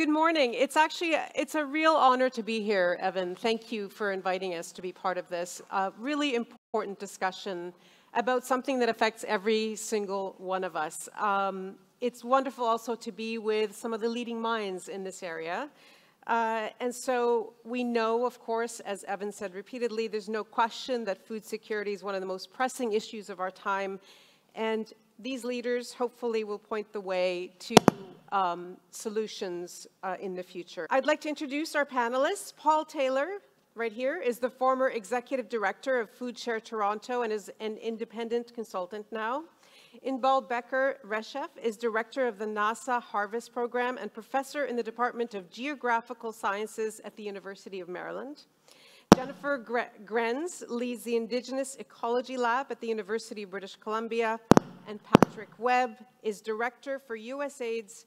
Good morning. It's actually it's a real honor to be here, Evan. Thank you for inviting us to be part of this uh, really important discussion about something that affects every single one of us. Um, it's wonderful also to be with some of the leading minds in this area. Uh, and so we know, of course, as Evan said repeatedly, there's no question that food security is one of the most pressing issues of our time. And these leaders hopefully will point the way to um, solutions uh, in the future. I'd like to introduce our panelists. Paul Taylor, right here, is the former executive director of FoodShare Toronto and is an independent consultant now. Inbal Becker Reshef is director of the NASA Harvest Program and professor in the Department of Geographical Sciences at the University of Maryland. Jennifer Grenz leads the Indigenous Ecology Lab at the University of British Columbia. And Patrick Webb is director for USAID's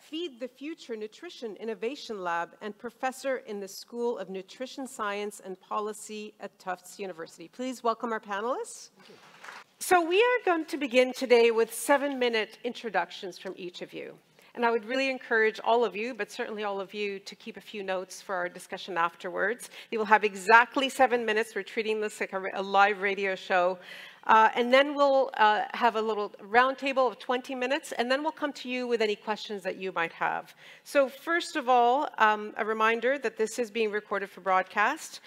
Feed the Future Nutrition Innovation Lab and professor in the School of Nutrition Science and Policy at Tufts University. Please welcome our panelists. So we are going to begin today with seven-minute introductions from each of you. And I would really encourage all of you, but certainly all of you, to keep a few notes for our discussion afterwards. You will have exactly seven minutes. We're treating this like a, a live radio show. Uh, and then we'll uh, have a little roundtable of 20 minutes, and then we'll come to you with any questions that you might have. So first of all, um, a reminder that this is being recorded for broadcast,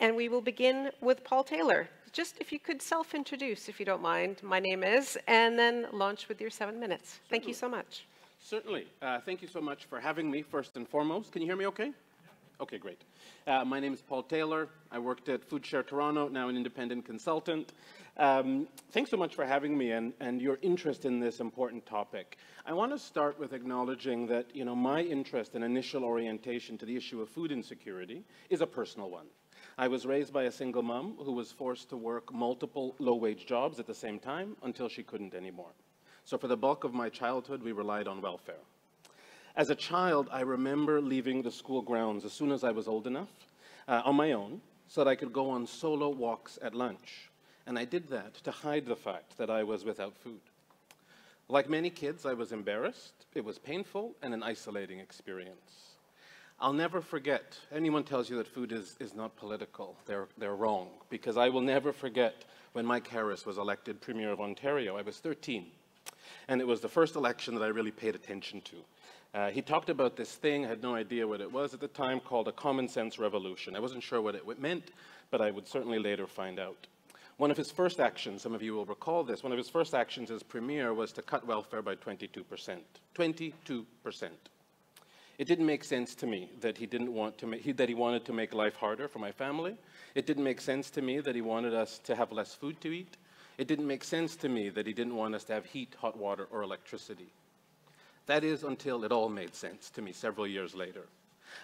and we will begin with Paul Taylor just if you could self-introduce, if you don't mind, my name is, and then launch with your seven minutes. Certainly. Thank you so much. Certainly. Uh, thank you so much for having me, first and foremost. Can you hear me okay? Okay, great. Uh, my name is Paul Taylor. I worked at FoodShare Toronto, now an independent consultant. Um, thanks so much for having me and, and your interest in this important topic. I want to start with acknowledging that you know, my interest and initial orientation to the issue of food insecurity is a personal one. I was raised by a single mom who was forced to work multiple low-wage jobs at the same time until she couldn't anymore. So for the bulk of my childhood, we relied on welfare. As a child, I remember leaving the school grounds as soon as I was old enough uh, on my own so that I could go on solo walks at lunch. And I did that to hide the fact that I was without food. Like many kids, I was embarrassed. It was painful and an isolating experience. I'll never forget, anyone tells you that food is, is not political, they're, they're wrong, because I will never forget when Mike Harris was elected Premier of Ontario. I was 13, and it was the first election that I really paid attention to. Uh, he talked about this thing, I had no idea what it was at the time, called a common sense revolution. I wasn't sure what it meant, but I would certainly later find out. One of his first actions, some of you will recall this, one of his first actions as premier was to cut welfare by 22%. 22%. It didn't make sense to me that he didn't want to make, that he wanted to make life harder for my family. It didn't make sense to me that he wanted us to have less food to eat. It didn't make sense to me that he didn't want us to have heat, hot water, or electricity. That is until it all made sense to me several years later.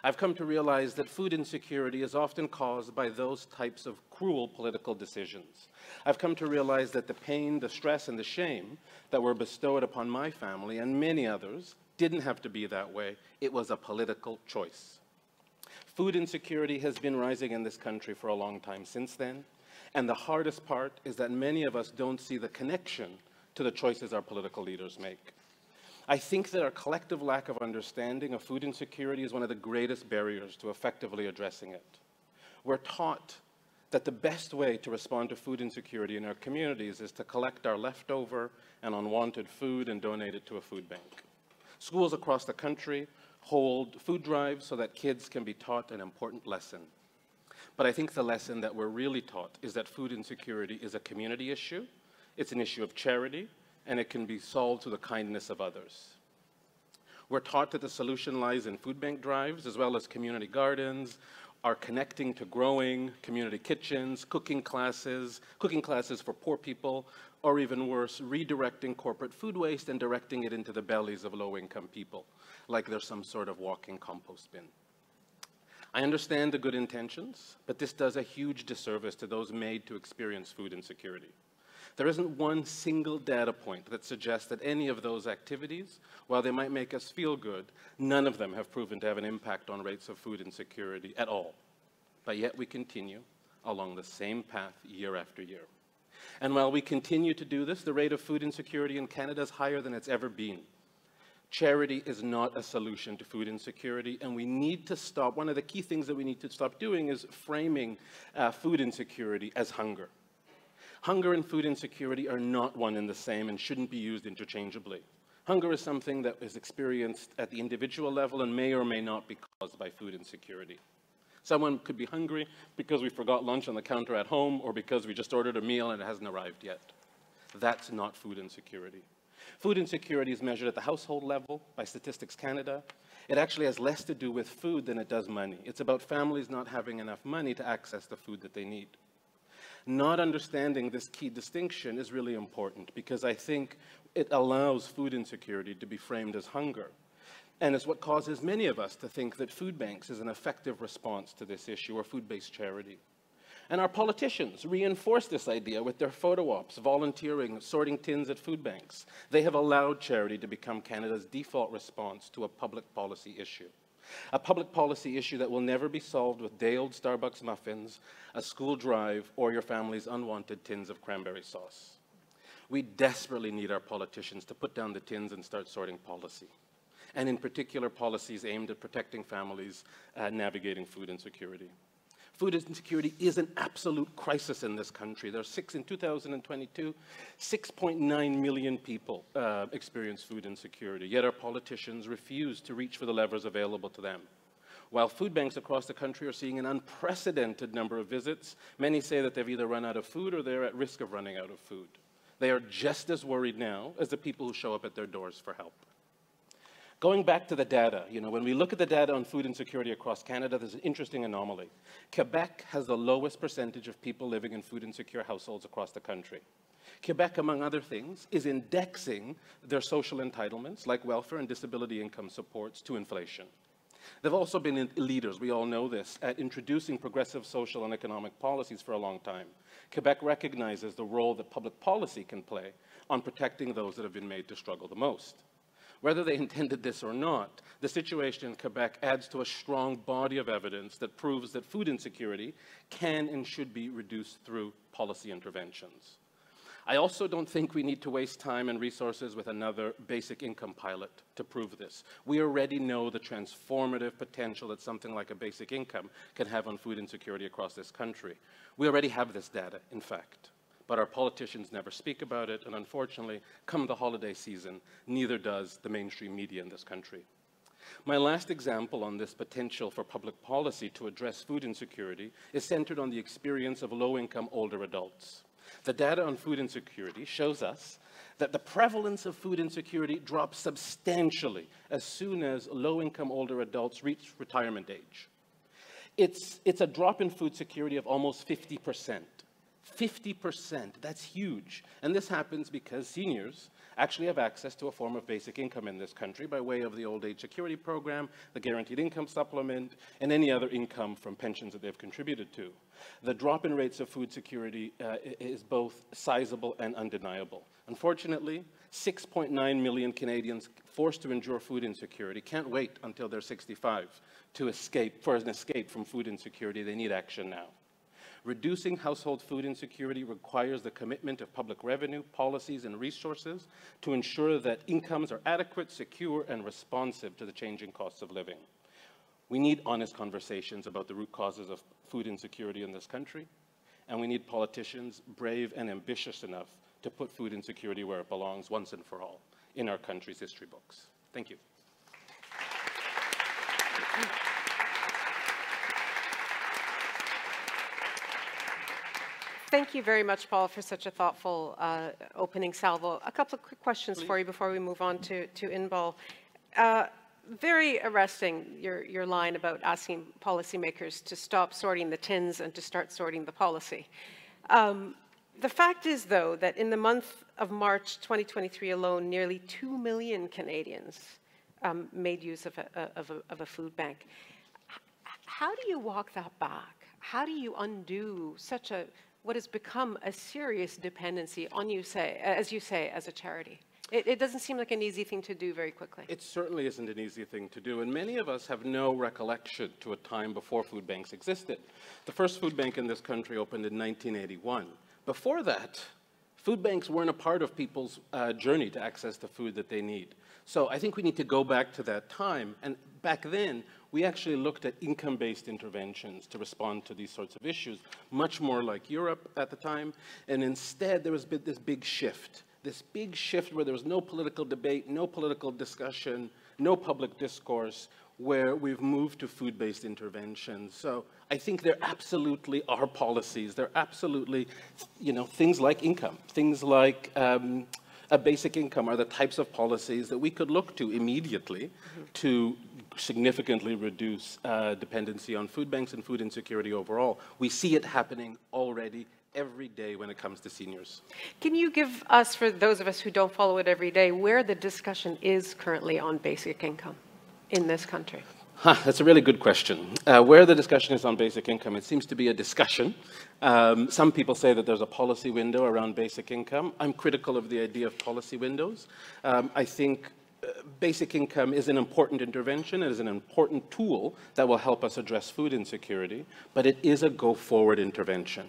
I've come to realize that food insecurity is often caused by those types of cruel political decisions. I've come to realize that the pain, the stress, and the shame that were bestowed upon my family and many others didn't have to be that way. It was a political choice. Food insecurity has been rising in this country for a long time since then. And the hardest part is that many of us don't see the connection to the choices our political leaders make. I think that our collective lack of understanding of food insecurity is one of the greatest barriers to effectively addressing it. We're taught that the best way to respond to food insecurity in our communities is to collect our leftover and unwanted food and donate it to a food bank. Schools across the country hold food drives so that kids can be taught an important lesson. But I think the lesson that we're really taught is that food insecurity is a community issue, it's an issue of charity, and it can be solved through the kindness of others. We're taught that the solution lies in food bank drives as well as community gardens, are connecting to growing, community kitchens, cooking classes, cooking classes for poor people, or even worse, redirecting corporate food waste and directing it into the bellies of low-income people, like there's some sort of walking compost bin. I understand the good intentions, but this does a huge disservice to those made to experience food insecurity. There isn't one single data point that suggests that any of those activities, while they might make us feel good, none of them have proven to have an impact on rates of food insecurity at all. But yet we continue along the same path year after year. And while we continue to do this, the rate of food insecurity in Canada is higher than it's ever been. Charity is not a solution to food insecurity, and we need to stop. One of the key things that we need to stop doing is framing uh, food insecurity as hunger. Hunger and food insecurity are not one and the same and shouldn't be used interchangeably. Hunger is something that is experienced at the individual level and may or may not be caused by food insecurity. Someone could be hungry because we forgot lunch on the counter at home or because we just ordered a meal and it hasn't arrived yet. That's not food insecurity. Food insecurity is measured at the household level by Statistics Canada. It actually has less to do with food than it does money. It's about families not having enough money to access the food that they need. Not understanding this key distinction is really important because I think it allows food insecurity to be framed as hunger. And it's what causes many of us to think that food banks is an effective response to this issue or food-based charity. And our politicians reinforce this idea with their photo ops, volunteering, sorting tins at food banks. They have allowed charity to become Canada's default response to a public policy issue. A public policy issue that will never be solved with day-old Starbucks muffins, a school drive, or your family's unwanted tins of cranberry sauce. We desperately need our politicians to put down the tins and start sorting policy, and in particular policies aimed at protecting families uh, navigating food insecurity. Food insecurity is an absolute crisis in this country. There are six in 2022, 6.9 million people uh, experience food insecurity, yet our politicians refuse to reach for the levers available to them. While food banks across the country are seeing an unprecedented number of visits, many say that they've either run out of food or they're at risk of running out of food. They are just as worried now as the people who show up at their doors for help. Going back to the data, you know, when we look at the data on food insecurity across Canada, there's an interesting anomaly. Quebec has the lowest percentage of people living in food insecure households across the country. Quebec, among other things, is indexing their social entitlements, like welfare and disability income supports, to inflation. They've also been leaders, we all know this, at introducing progressive social and economic policies for a long time. Quebec recognizes the role that public policy can play on protecting those that have been made to struggle the most. Whether they intended this or not, the situation in Quebec adds to a strong body of evidence that proves that food insecurity can and should be reduced through policy interventions. I also don't think we need to waste time and resources with another basic income pilot to prove this. We already know the transformative potential that something like a basic income can have on food insecurity across this country. We already have this data, in fact but our politicians never speak about it, and unfortunately, come the holiday season, neither does the mainstream media in this country. My last example on this potential for public policy to address food insecurity is centered on the experience of low-income older adults. The data on food insecurity shows us that the prevalence of food insecurity drops substantially as soon as low-income older adults reach retirement age. It's, it's a drop in food security of almost 50 percent. 50%. That's huge. And this happens because seniors actually have access to a form of basic income in this country by way of the old age security program, the guaranteed income supplement, and any other income from pensions that they've contributed to. The drop in rates of food security uh, is both sizable and undeniable. Unfortunately, 6.9 million Canadians forced to endure food insecurity can't wait until they're 65 to escape, for an escape from food insecurity. They need action now. Reducing household food insecurity requires the commitment of public revenue, policies, and resources to ensure that incomes are adequate, secure, and responsive to the changing costs of living. We need honest conversations about the root causes of food insecurity in this country, and we need politicians brave and ambitious enough to put food insecurity where it belongs once and for all in our country's history books. Thank you. Thank you very much, Paul, for such a thoughtful uh, opening salvo. A couple of quick questions Please. for you before we move on to, to Inbal. Uh, very arresting, your, your line about asking policymakers to stop sorting the tins and to start sorting the policy. Um, the fact is, though, that in the month of March 2023 alone, nearly 2 million Canadians um, made use of a, of, a, of a food bank. How do you walk that back? How do you undo such a what has become a serious dependency on you say, as you say, as a charity. It, it, doesn't seem like an easy thing to do very quickly. It certainly isn't an easy thing to do, and many of us have no recollection to a time before food banks existed. The first food bank in this country opened in 1981. Before that, food banks weren't a part of people's uh, journey to access the food that they need. So I think we need to go back to that time. And back then, we actually looked at income-based interventions to respond to these sorts of issues, much more like Europe at the time. And instead, there was this big shift, this big shift where there was no political debate, no political discussion, no public discourse, where we've moved to food-based interventions. So I think there absolutely are policies. There are absolutely, you know, things like income, things like um, a basic income are the types of policies that we could look to immediately mm -hmm. to significantly reduce uh, dependency on food banks and food insecurity overall. We see it happening already every day when it comes to seniors. Can you give us, for those of us who don't follow it every day, where the discussion is currently on basic income in this country? Huh, that's a really good question. Uh, where the discussion is on basic income, it seems to be a discussion. Um, some people say that there's a policy window around basic income. I'm critical of the idea of policy windows. Um, I think basic income is an important intervention. It is an important tool that will help us address food insecurity, but it is a go-forward intervention.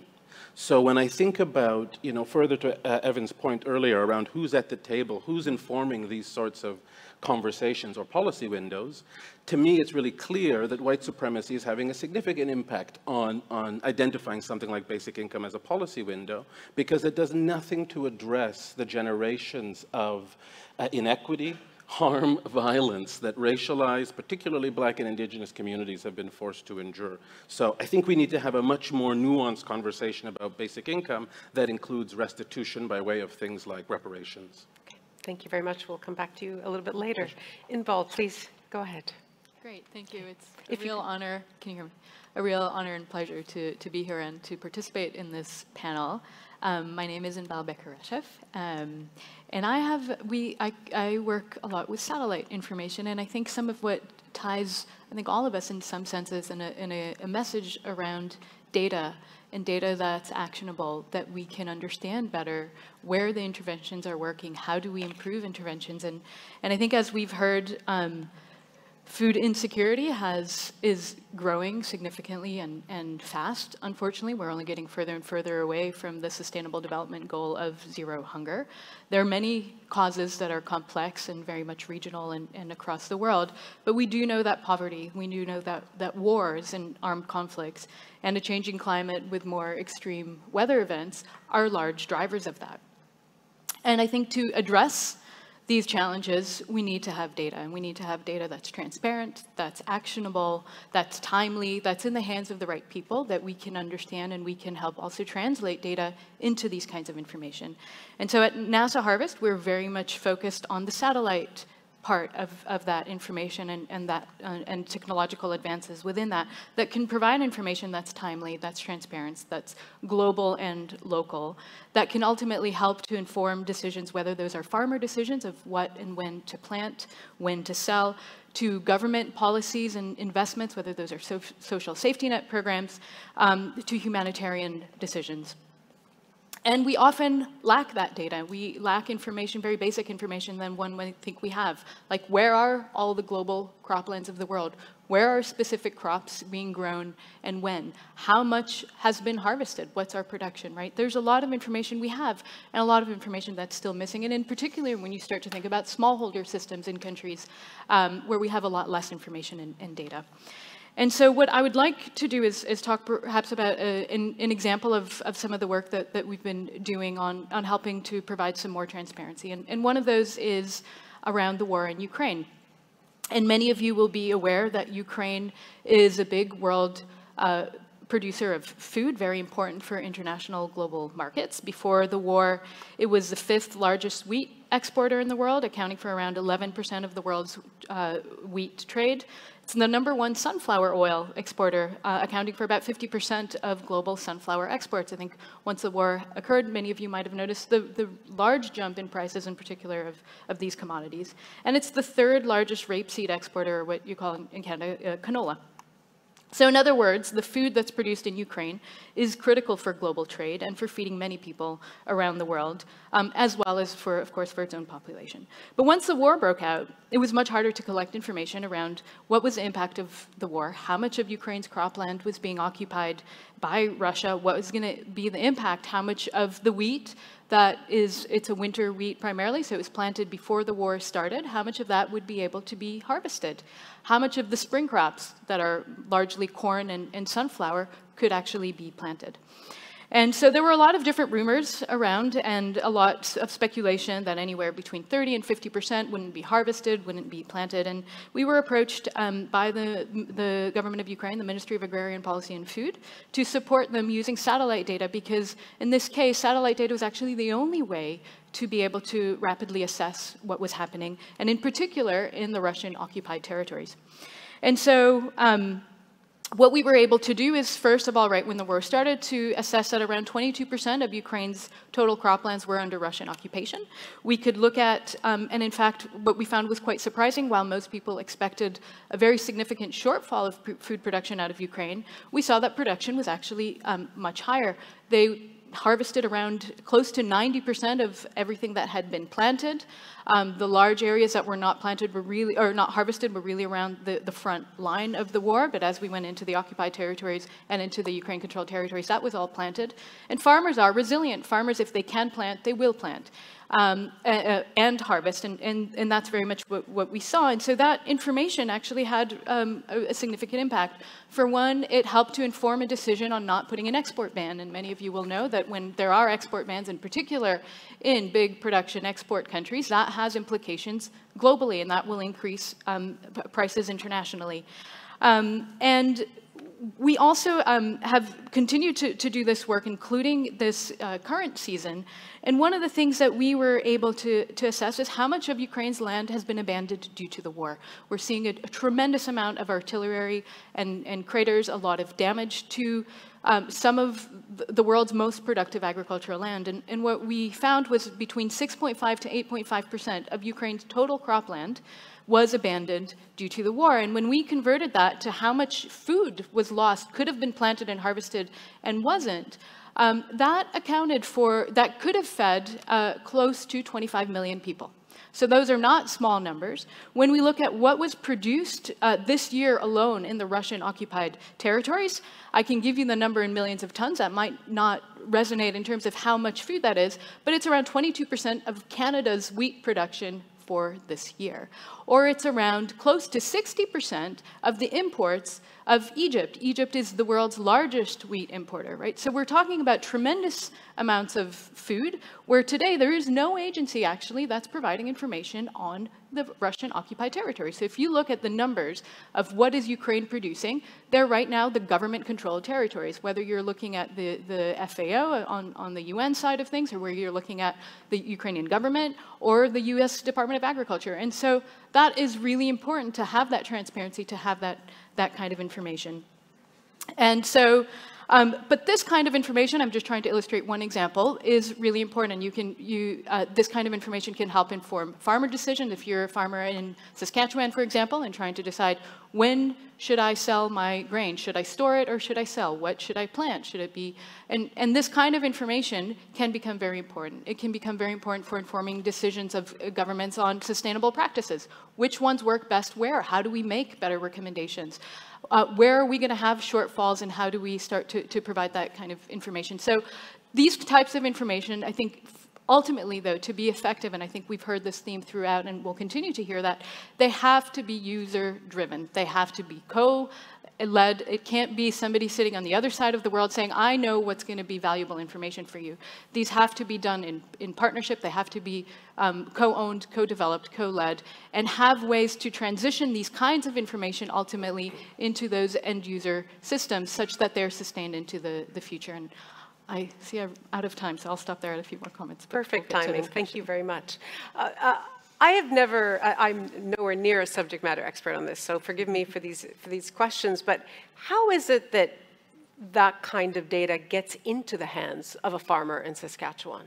So when I think about, you know, further to uh, Evan's point earlier around who's at the table, who's informing these sorts of conversations or policy windows, to me it's really clear that white supremacy is having a significant impact on, on identifying something like basic income as a policy window because it does nothing to address the generations of uh, inequity, harm, violence that racialized, particularly black and indigenous communities have been forced to endure. So I think we need to have a much more nuanced conversation about basic income that includes restitution by way of things like reparations. Okay. Thank you very much. We'll come back to you a little bit later. Inbal, please go ahead. Great, thank you. It's a if real honor, can you hear me? A real honor and pleasure to, to be here and to participate in this panel. Um, my name is Inbal Becker-Reshef, um, and I have we I, I work a lot with satellite information, and I think some of what ties I think all of us in some senses in a, in a, a message around data and data that's actionable that we can understand better where the interventions are working, how do we improve interventions, and and I think as we've heard. Um, Food insecurity has, is growing significantly and, and fast. Unfortunately, we're only getting further and further away from the sustainable development goal of zero hunger. There are many causes that are complex and very much regional and, and across the world, but we do know that poverty, we do know that, that wars and armed conflicts and a changing climate with more extreme weather events are large drivers of that. And I think to address these challenges, we need to have data, and we need to have data that's transparent, that's actionable, that's timely, that's in the hands of the right people, that we can understand and we can help also translate data into these kinds of information. And so at NASA Harvest, we're very much focused on the satellite part of, of that information and, and, that, uh, and technological advances within that that can provide information that's timely, that's transparent, that's global and local, that can ultimately help to inform decisions, whether those are farmer decisions of what and when to plant, when to sell, to government policies and investments, whether those are so social safety net programs, um, to humanitarian decisions. And we often lack that data. We lack information, very basic information than one might think we have. Like where are all the global croplands of the world? Where are specific crops being grown and when? How much has been harvested? What's our production, right? There's a lot of information we have and a lot of information that's still missing. And in particular, when you start to think about smallholder systems in countries um, where we have a lot less information and, and data. And so what I would like to do is, is talk perhaps about a, uh, an, an, example of, of some of the work that, that we've been doing on, on helping to provide some more transparency. And, and one of those is around the war in Ukraine. And many of you will be aware that Ukraine is a big world uh, producer of food, very important for international global markets. Before the war, it was the fifth largest wheat exporter in the world, accounting for around 11% of the world's uh, wheat trade. It's the number one sunflower oil exporter, uh, accounting for about 50% of global sunflower exports. I think once the war occurred, many of you might have noticed the, the large jump in prices in particular of, of these commodities. And it's the third largest rapeseed exporter, or what you call in, in Canada, uh, canola. So in other words, the food that's produced in Ukraine is critical for global trade and for feeding many people around the world, um, as well as for, of course, for its own population. But once the war broke out, it was much harder to collect information around what was the impact of the war, how much of Ukraine's cropland was being occupied by Russia, what was going to be the impact, how much of the wheat that is, it's a winter wheat primarily, so it was planted before the war started, how much of that would be able to be harvested? How much of the spring crops that are largely corn and, and sunflower could actually be planted? And so there were a lot of different rumors around and a lot of speculation that anywhere between 30 and 50% wouldn't be harvested, wouldn't be planted. And we were approached um, by the, the government of Ukraine, the Ministry of Agrarian Policy and Food, to support them using satellite data because in this case, satellite data was actually the only way to be able to rapidly assess what was happening, and in particular in the Russian occupied territories. And so um, what we were able to do is, first of all, right when the war started, to assess that around 22% of Ukraine's total croplands were under Russian occupation. We could look at, um, and in fact, what we found was quite surprising. While most people expected a very significant shortfall of food production out of Ukraine, we saw that production was actually um, much higher. They harvested around close to 90% of everything that had been planted. Um, the large areas that were not planted were really, or not harvested were really around the, the front line of the war, but as we went into the occupied territories and into the Ukraine-controlled territories, that was all planted. And farmers are resilient. Farmers, if they can plant, they will plant um, uh, and harvest, and, and, and that's very much what, what we saw. And so that information actually had um, a, a, significant impact. For one, it helped to inform a decision on not putting an export ban, and many of you will know that when there are export bans, in particular in big production export countries, that has implications globally, and that will increase um, prices internationally. Um, and we also um, have continued to, to, do this work, including this uh, current season. And one of the things that we were able to, to, assess is how much of Ukraine's land has been abandoned due to the war. We're seeing a, a tremendous amount of artillery and, and, craters, a lot of damage to um, some of the world's most productive agricultural land. And, and what we found was between 6.5 to 8.5% of Ukraine's total cropland was abandoned due to the war. And when we converted that to how much food was lost, could have been planted and harvested, and wasn't, um, that accounted for, that could have fed uh, close to 25 million people. So those are not small numbers. When we look at what was produced uh, this year alone in the Russian occupied territories, I can give you the number in millions of tons. That might not resonate in terms of how much food that is, but it's around 22% of Canada's wheat production for this year. Or it's around close to 60% of the imports of Egypt. Egypt is the world's largest wheat importer, right? So we're talking about tremendous amounts of food, where today there is no agency actually that's providing information on the Russian occupied territory. So if you look at the numbers of what is Ukraine producing, they're right now the government-controlled territories, whether you're looking at the, the FAO on, on the UN side of things, or where you're looking at the Ukrainian government, or the US Department of Agriculture. And so that is really important to have that transparency, to have that, that kind of information. And so, um, but this kind of information, I'm just trying to illustrate one example, is really important. And you can, you, uh, this kind of information can help inform farmer decisions. If you're a farmer in Saskatchewan, for example, and trying to decide when should I sell my grain? Should I store it or should I sell? What should I plant? Should it be? And, and this kind of information can become very important. It can become very important for informing decisions of uh, governments on sustainable practices. Which ones work best where? How do we make better recommendations? Uh, where are we going to have shortfalls and how do we start to, to provide that kind of information? So these types of information, I think, Ultimately, though, to be effective, and I think we've heard this theme throughout and we'll continue to hear that, they have to be user-driven. They have to be co-led. It can't be somebody sitting on the other side of the world saying, I know what's going to be valuable information for you. These have to be done in, in partnership. They have to be um, co-owned, co-developed, co-led, and have ways to transition these kinds of information ultimately into those end-user systems such that they're sustained into the, the future. And I see I'm out of time, so I'll stop there at a few more comments. Perfect we'll timing. Thank you very much. Uh, uh, I have never, I, am nowhere near a subject matter expert on this, so forgive me for these, for these questions, but how is it that that kind of data gets into the hands of a farmer in Saskatchewan?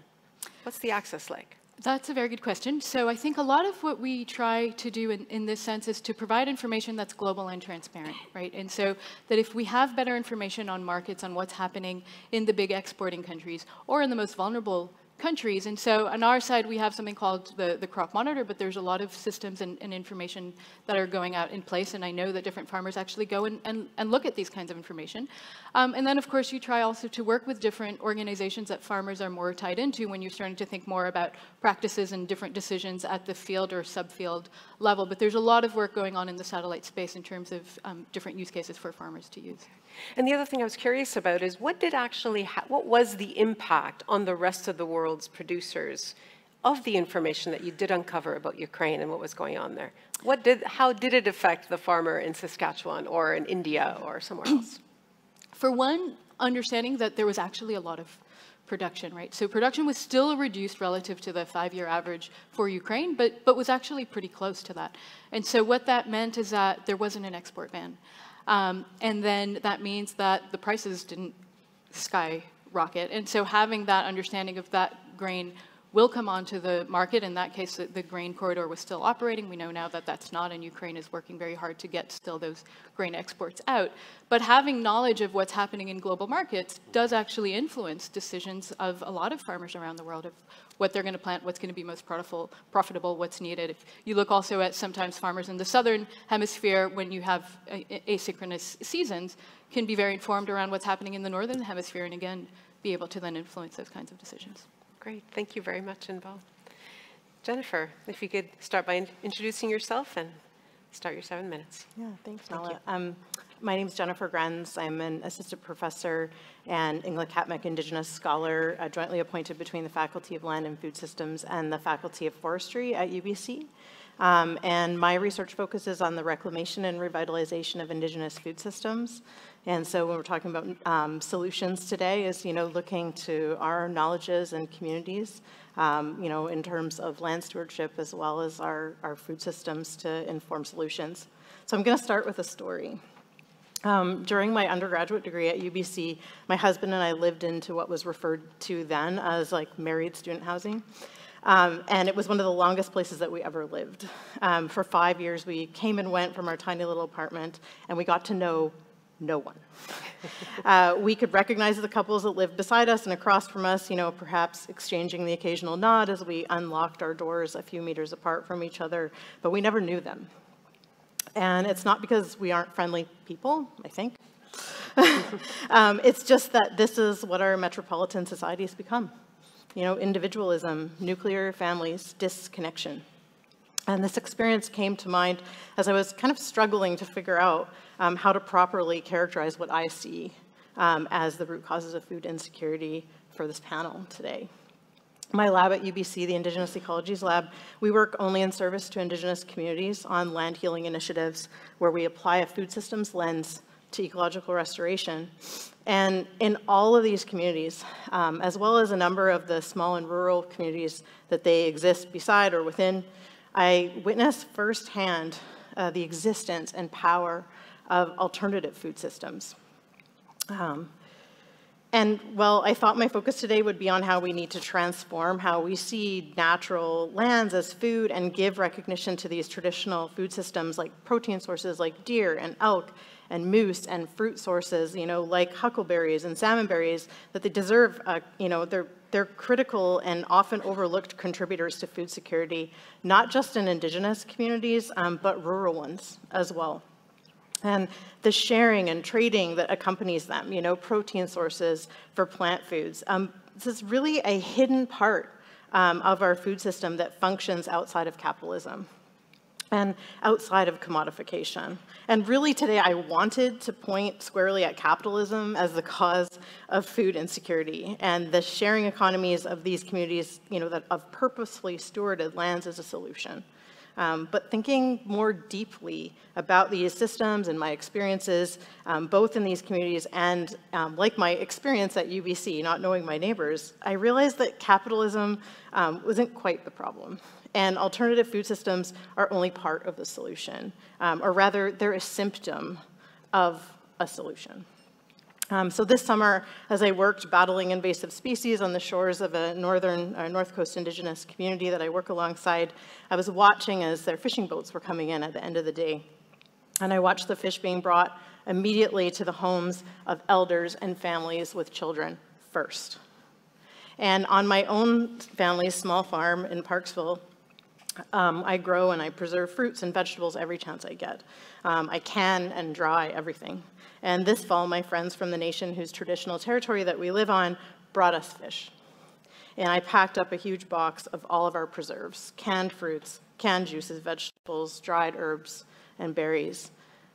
What's the access like? That's a very good question. So I think a lot of what we try to do in, in, this sense is to provide information that's global and transparent, right? And so that if we have better information on markets, on what's happening in the big exporting countries or in the most vulnerable countries. And so on our side, we have something called the, the crop monitor, but there's a lot of systems and, and information that are going out in place. And I know that different farmers actually go and, and, and look at these kinds of information. Um, and then, of course, you try also to work with different organizations that farmers are more tied into when you're starting to think more about practices and different decisions at the field or subfield level. But there's a lot of work going on in the satellite space in terms of um, different use cases for farmers to use. And the other thing I was curious about is what did actually, what was the impact on the rest of the world's producers of the information that you did uncover about Ukraine and what was going on there? What did, how did it affect the farmer in Saskatchewan or in India or somewhere else? For one, understanding that there was actually a lot of production, right? So production was still reduced relative to the five-year average for Ukraine, but, but was actually pretty close to that. And so what that meant is that there wasn't an export ban. Um, and then that means that the prices didn't skyrocket. And so having that understanding of that grain will come onto the market. In that case, the, the, grain corridor was still operating. We know now that that's not, and Ukraine is working very hard to get still those grain exports out. But having knowledge of what's happening in global markets does actually influence decisions of a lot of farmers around the world of what they're going to plant, what's going to be most profitable, profitable, what's needed. If you look also at sometimes farmers in the southern hemisphere, when you have asynchronous seasons, can be very informed around what's happening in the northern hemisphere, and again, be able to then influence those kinds of decisions. Great. Thank you very much, Inbal. Jennifer, if you could start by introducing yourself and start your seven minutes. Yeah, thanks, Nahlah. Thank um, my name is Jennifer Grenz. I'm an assistant professor and Nlaka'pamux Indigenous scholar uh, jointly appointed between the Faculty of Land and Food Systems and the Faculty of Forestry at UBC. Um, and my research focuses on the reclamation and revitalization of indigenous food systems. And so when we're talking about um, solutions today is, you know, looking to our knowledges and communities, um, you know, in terms of land stewardship as well as our, our food systems to inform solutions. So I'm going to start with a story. Um, during my undergraduate degree at UBC, my husband and I lived into what was referred to then as like married student housing. Um, and it was one of the longest places that we ever lived. Um, for five years, we came and went from our tiny little apartment, and we got to know no one. uh, we could recognize the couples that lived beside us and across from us, you know, perhaps exchanging the occasional nod as we unlocked our doors a few meters apart from each other, but we never knew them. And it's not because we aren't friendly people, I think. um, it's just that this is what our metropolitan societies become. You know, individualism, nuclear families, disconnection. And this experience came to mind as I was kind of struggling to figure out um, how to properly characterize what I see um, as the root causes of food insecurity for this panel today. My lab at UBC, the Indigenous Ecologies Lab, we work only in service to Indigenous communities on land healing initiatives where we apply a food systems lens to ecological restoration. And in all of these communities, um, as well as a number of the small and rural communities that they exist beside or within, I witnessed firsthand uh, the existence and power of alternative food systems. Um, and well, I thought my focus today would be on how we need to transform how we see natural lands as food and give recognition to these traditional food systems like protein sources like deer and elk and moose and fruit sources, you know, like huckleberries and salmonberries, that they deserve, uh, you know, they're, they're critical and often overlooked contributors to food security, not just in indigenous communities, um, but rural ones as well and the sharing and trading that accompanies them, you know, protein sources for plant foods. Um, this is really a hidden part um, of our food system that functions outside of capitalism and outside of commodification. And really today I wanted to point squarely at capitalism as the cause of food insecurity and the sharing economies of these communities, you know, that of purposefully stewarded lands as a solution. Um, but thinking more deeply about these systems and my experiences, um, both in these communities and um, like my experience at UBC, not knowing my neighbors, I realized that capitalism um, wasn't quite the problem. And alternative food systems are only part of the solution, um, or rather, they're a symptom of a solution. Um, so this summer, as I worked battling invasive species on the shores of a northern, uh, North Coast Indigenous community that I work alongside, I was watching as their fishing boats were coming in at the end of the day. And I watched the fish being brought immediately to the homes of elders and families with children first. And on my own family's small farm in Parksville, um, I grow and I preserve fruits and vegetables every chance I get. Um, I can and dry everything. And this fall, my friends from the nation whose traditional territory that we live on brought us fish. And I packed up a huge box of all of our preserves, canned fruits, canned juices, vegetables, dried herbs, and berries.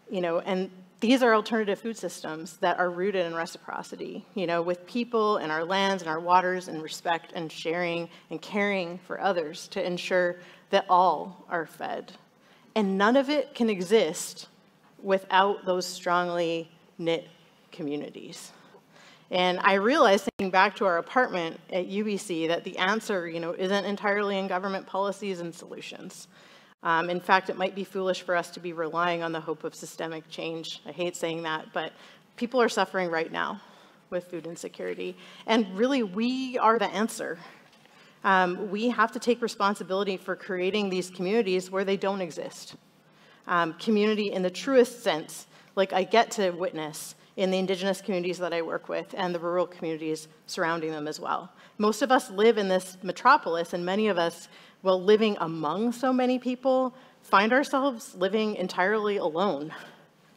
You know, and these are alternative food systems that are rooted in reciprocity, you know, with people and our lands and our waters and respect and sharing and caring for others to ensure that all are fed. And none of it can exist without those strongly knit communities. And I realized thinking back to our apartment at UBC that the answer, you know, isn't entirely in government policies and solutions. Um, in fact, it might be foolish for us to be relying on the hope of systemic change. I hate saying that, but people are suffering right now with food insecurity. And really, we are the answer. Um, we have to take responsibility for creating these communities where they don't exist. Um, community in the truest sense, like I get to witness in the indigenous communities that I work with and the rural communities surrounding them as well. Most of us live in this metropolis, and many of us, while living among so many people, find ourselves living entirely alone,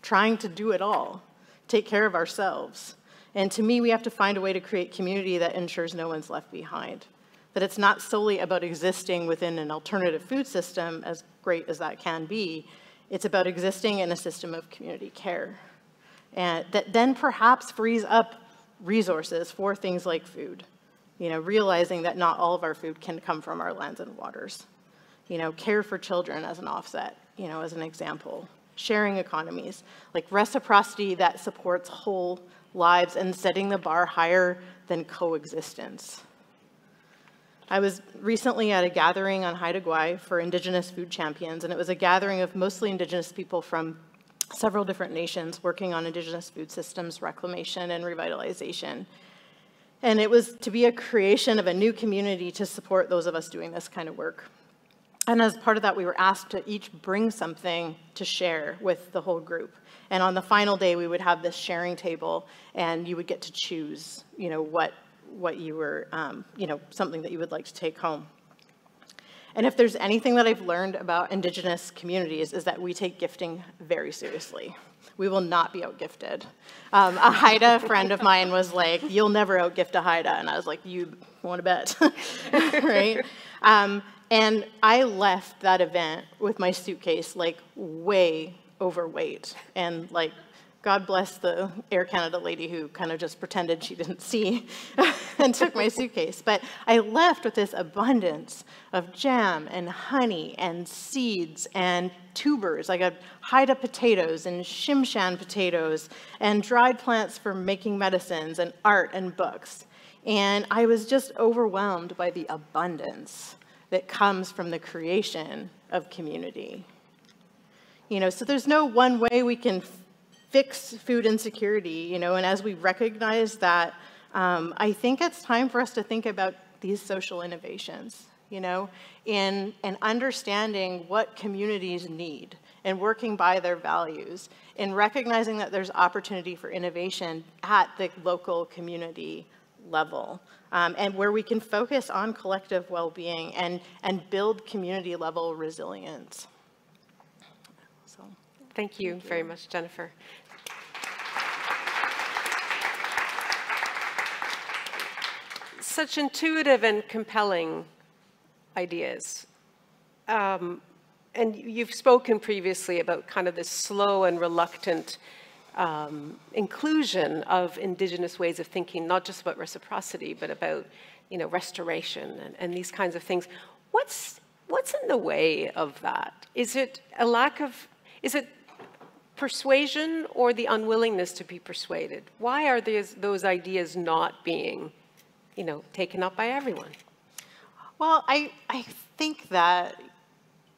trying to do it all, take care of ourselves. And to me, we have to find a way to create community that ensures no one's left behind. That it's not solely about existing within an alternative food system, as great as that can be, it's about existing in a system of community care and that then perhaps frees up resources for things like food. You know, realizing that not all of our food can come from our lands and waters. You know, care for children as an offset, you know, as an example. Sharing economies, like reciprocity that supports whole lives and setting the bar higher than coexistence. I was recently at a gathering on Haida Gwaii for Indigenous food champions, and it was a gathering of mostly Indigenous people from several different nations working on indigenous food systems reclamation and revitalization. And it was to be a creation of a new community to support those of us doing this kind of work. And as part of that, we were asked to each bring something to share with the whole group. And on the final day, we would have this sharing table, and you would get to choose, you know, what, what you were, um, you know, something that you would like to take home. And if there's anything that I've learned about Indigenous communities is that we take gifting very seriously. We will not be outgifted. Um, a Haida friend of mine was like, you'll never outgift a Haida. And I was like, you want to bet, right? Um, and I left that event with my suitcase like way overweight and like God bless the Air Canada lady who kind of just pretended she didn't see and took my suitcase. But I left with this abundance of jam and honey and seeds and tubers. I got Haida potatoes and Tsimshian potatoes and dried plants for making medicines and art and books. And I was just overwhelmed by the abundance that comes from the creation of community. You know, so there's no one way we can fix food insecurity, you know, and as we recognize that, um, I think it's time for us to think about these social innovations, you know, in, in understanding what communities need and working by their values, and recognizing that there's opportunity for innovation at the local community level. Um, and where we can focus on collective well-being and, and build community level resilience. So, Thank you, Thank you very much, Jennifer. Such intuitive and compelling ideas. Um, and you've spoken previously about kind of this slow and reluctant um, inclusion of indigenous ways of thinking, not just about reciprocity, but about you know restoration and, and these kinds of things. What's what's in the way of that? Is it a lack of is it persuasion or the unwillingness to be persuaded? Why are these, those ideas not being you know, taken up by everyone? Well, I, I think that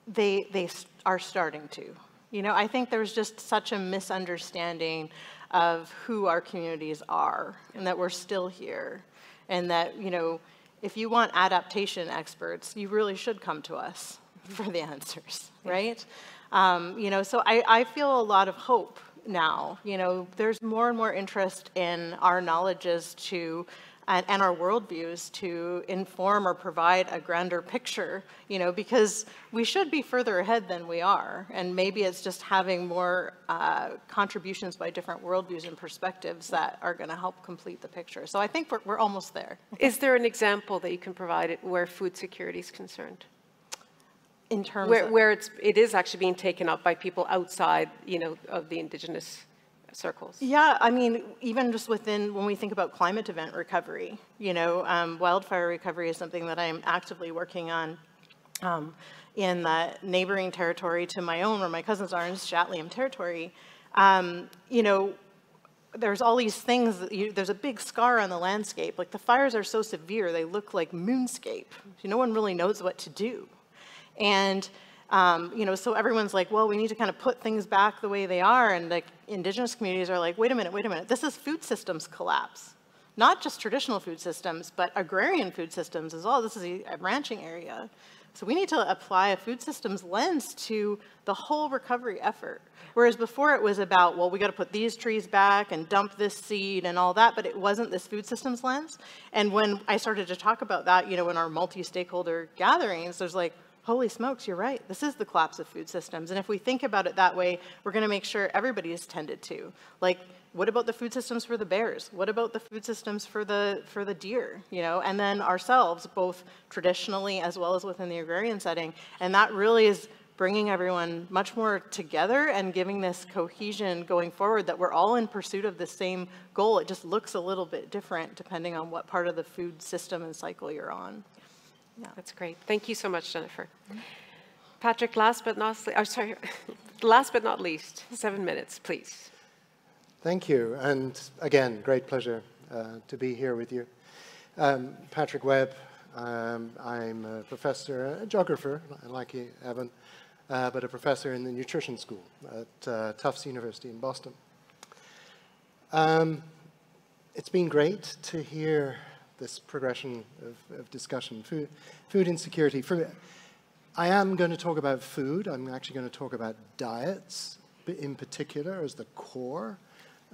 they, they are starting to. You know, I think there's just such a misunderstanding of who our communities are and that we're still here and that, you know, if you want adaptation experts, you really should come to us for the answers, right? Um, you know, so I, I feel a lot of hope now. You know, there's more and more interest in our knowledges to and, and, our worldviews to inform or provide a grander picture, you know, because we should be further ahead than we are. And maybe it's just having more uh, contributions by different worldviews and perspectives that are going to help complete the picture. So I think we're, we're almost there. Is there an example that you can provide where food security is concerned? In terms where, of, where it's, it is actually being taken up by people outside, you know, of the indigenous circles? Yeah, I mean, even just within when we think about climate event recovery, you know, um, wildfire recovery is something that I am actively working on um, in the neighboring territory to my own, where my cousins are in St'át'imc territory. Um, you know, there's all these things, you, there's a big scar on the landscape. Like the fires are so severe, they look like moonscape. No one really knows what to do. And um, you know, so everyone's like, well, we need to kind of put things back the way they are. And the indigenous communities are like, wait a minute, wait a minute. This is food systems collapse. Not just traditional food systems, but agrarian food systems as well. This is a, a ranching area. So we need to apply a food systems lens to the whole recovery effort. Whereas before it was about, well, we got to put these trees back and dump this seed and all that, but it wasn't this food systems lens. And when I started to talk about that, you know, in our multi-stakeholder gatherings, there's like, holy smokes, you're right. This is the collapse of food systems. And if we think about it that way, we're going to make sure everybody is tended to. Like, what about the food systems for the bears? What about the food systems for the for the deer? You know, and then ourselves, both traditionally as well as within the agrarian setting. And that really is bringing everyone much more together and giving this cohesion going forward that we're all in pursuit of the same goal. It just looks a little bit different depending on what part of the food system and cycle you're on. Yeah. That's great. Thank you so much, Jennifer. Patrick, last but not oh, sorry, last but not least, seven minutes, please. Thank you. And again, great pleasure uh, to be here with you. Um, Patrick Webb, um, I'm a professor, a geographer, like you, Evan, uh, but a professor in the nutrition school at uh, Tufts University in Boston. Um, it's been great to hear this progression of, of discussion. Food, food insecurity. For, I am going to talk about food. I'm actually going to talk about diets in particular as the core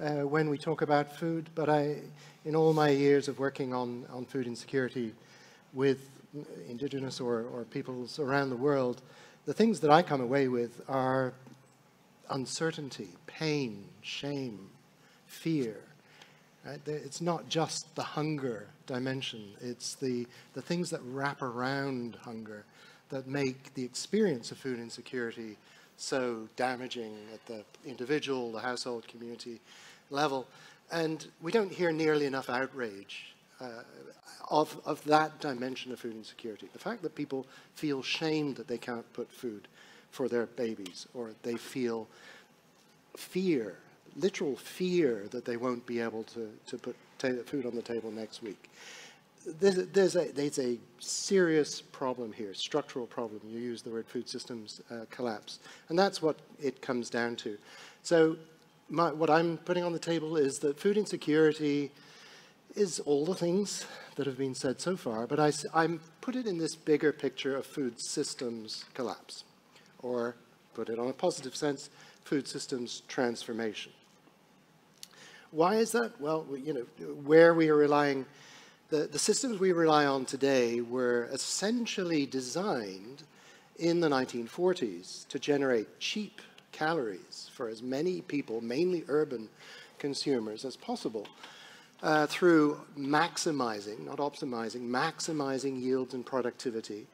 uh, when we talk about food. But I, in all my years of working on, on food insecurity with indigenous or, or peoples around the world, the things that I come away with are uncertainty, pain, shame, fear, Right? It's not just the hunger dimension, it's the, the things that wrap around hunger that make the experience of food insecurity so damaging at the individual, the household, community level. And we don't hear nearly enough outrage uh, of, of that dimension of food insecurity. The fact that people feel shamed that they can't put food for their babies, or they feel fear literal fear that they won't be able to, to put food on the table next week. There's a, there's, a, there's a serious problem here, structural problem. You use the word food systems uh, collapse. And that's what it comes down to. So my, what I'm putting on the table is that food insecurity is all the things that have been said so far, but I, I'm put it in this bigger picture of food systems collapse, or put it on a positive sense, food systems transformation. Why is that? Well, you know, where we are relying, the, the systems we rely on today were essentially designed in the 1940s to generate cheap calories for as many people, mainly urban consumers, as possible. Uh, through maximizing, not optimizing, maximizing yields and productivity,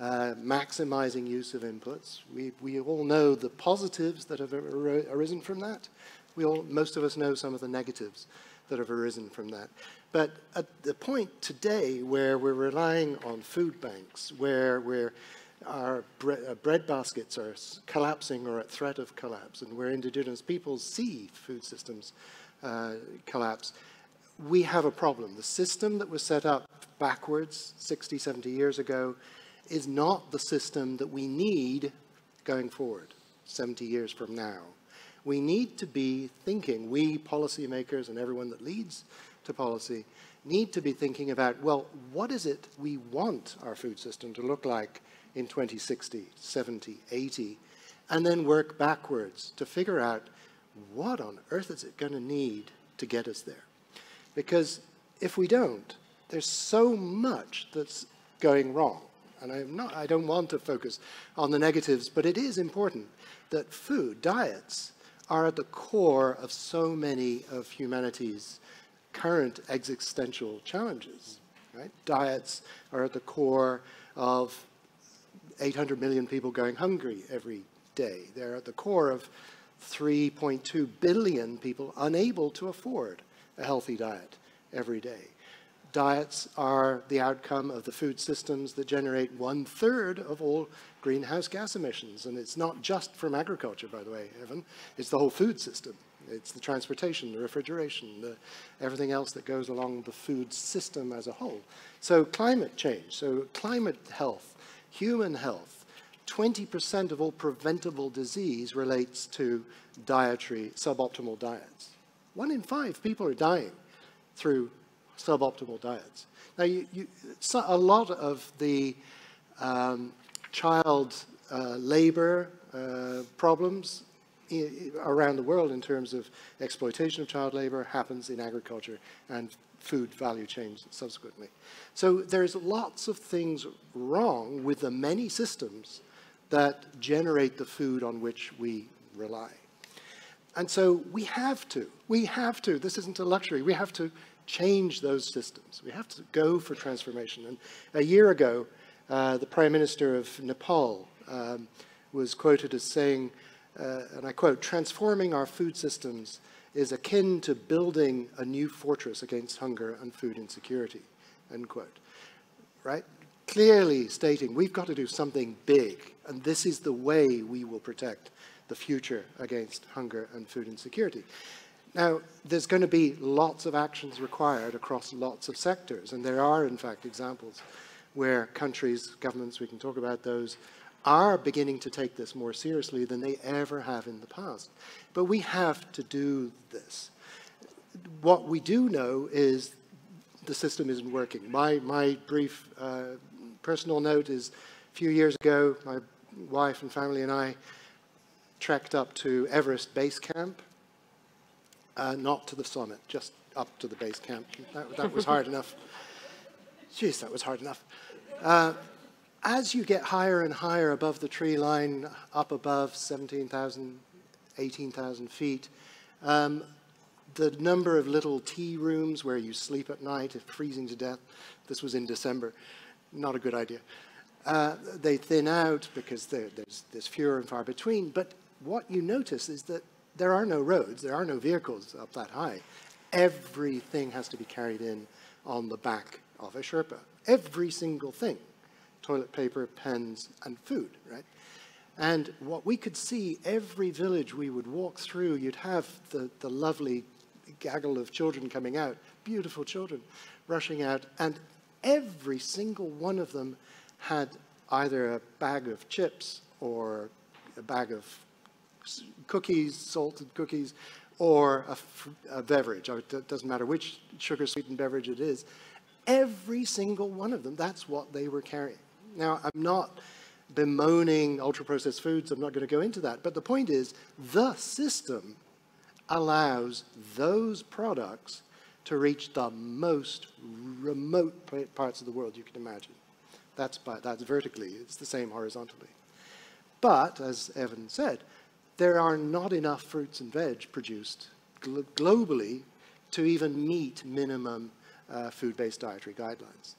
uh, maximizing use of inputs. We, we all know the positives that have arisen from that, we all, most of us know some of the negatives that have arisen from that. But at the point today where we're relying on food banks, where we're, our bre uh, bread baskets are collapsing or at threat of collapse, and where indigenous peoples see food systems uh, collapse, we have a problem. The system that was set up backwards 60, 70 years ago is not the system that we need going forward 70 years from now we need to be thinking, we policymakers and everyone that leads to policy, need to be thinking about, well, what is it we want our food system to look like in 2060, 70, 80, and then work backwards to figure out what on earth is it going to need to get us there. Because if we don't, there's so much that's going wrong. And not, I don't want to focus on the negatives, but it is important that food, diets, are at the core of so many of humanity's current existential challenges. Right? Diets are at the core of 800 million people going hungry every day. They're at the core of 3.2 billion people unable to afford a healthy diet every day. Diets are the outcome of the food systems that generate one third of all greenhouse gas emissions. And it's not just from agriculture, by the way, Evan. It's the whole food system. It's the transportation, the refrigeration, the, everything else that goes along the food system as a whole. So climate change, so climate health, human health, 20% of all preventable disease relates to dietary, suboptimal diets. One in five people are dying through suboptimal diets. Now, you, you, a lot of the um, child uh, labor uh, problems around the world in terms of exploitation of child labor happens in agriculture and food value chains subsequently. So there's lots of things wrong with the many systems that generate the food on which we rely. And so we have to, we have to, this isn't a luxury, we have to change those systems. We have to go for transformation. And a year ago, uh, the Prime Minister of Nepal um, was quoted as saying, uh, and I quote, transforming our food systems is akin to building a new fortress against hunger and food insecurity, end quote. Right? Clearly stating we've got to do something big, and this is the way we will protect the future against hunger and food insecurity. Now, there's going to be lots of actions required across lots of sectors, and there are, in fact, examples where countries, governments, we can talk about those, are beginning to take this more seriously than they ever have in the past. But we have to do this. What we do know is the system isn't working. My, my brief uh, personal note is a few years ago, my wife and family and I trekked up to Everest Base Camp, uh, not to the summit, just up to the base camp. That, that was hard enough. Jeez, that was hard enough. Uh, as you get higher and higher above the tree line, up above 17,000, 18,000 feet, um, the number of little tea rooms where you sleep at night, if freezing to death, this was in December, not a good idea. Uh, they thin out because there's, there's fewer and far between. But what you notice is that there are no roads, there are no vehicles up that high. Everything has to be carried in on the back of a Sherpa. Every single thing toilet paper, pens, and food, right? And what we could see, every village we would walk through, you'd have the, the lovely gaggle of children coming out, beautiful children rushing out, and every single one of them had either a bag of chips or a bag of cookies, salted cookies, or a, a beverage. It doesn't matter which sugar-sweetened beverage it is. Every single one of them, that's what they were carrying. Now, I'm not bemoaning ultra-processed foods. I'm not going to go into that. But the point is, the system allows those products to reach the most remote parts of the world you can imagine. That's, by, that's vertically. It's the same horizontally. But, as Evan said, there are not enough fruits and veg produced gl globally to even meet minimum uh, food-based dietary guidelines.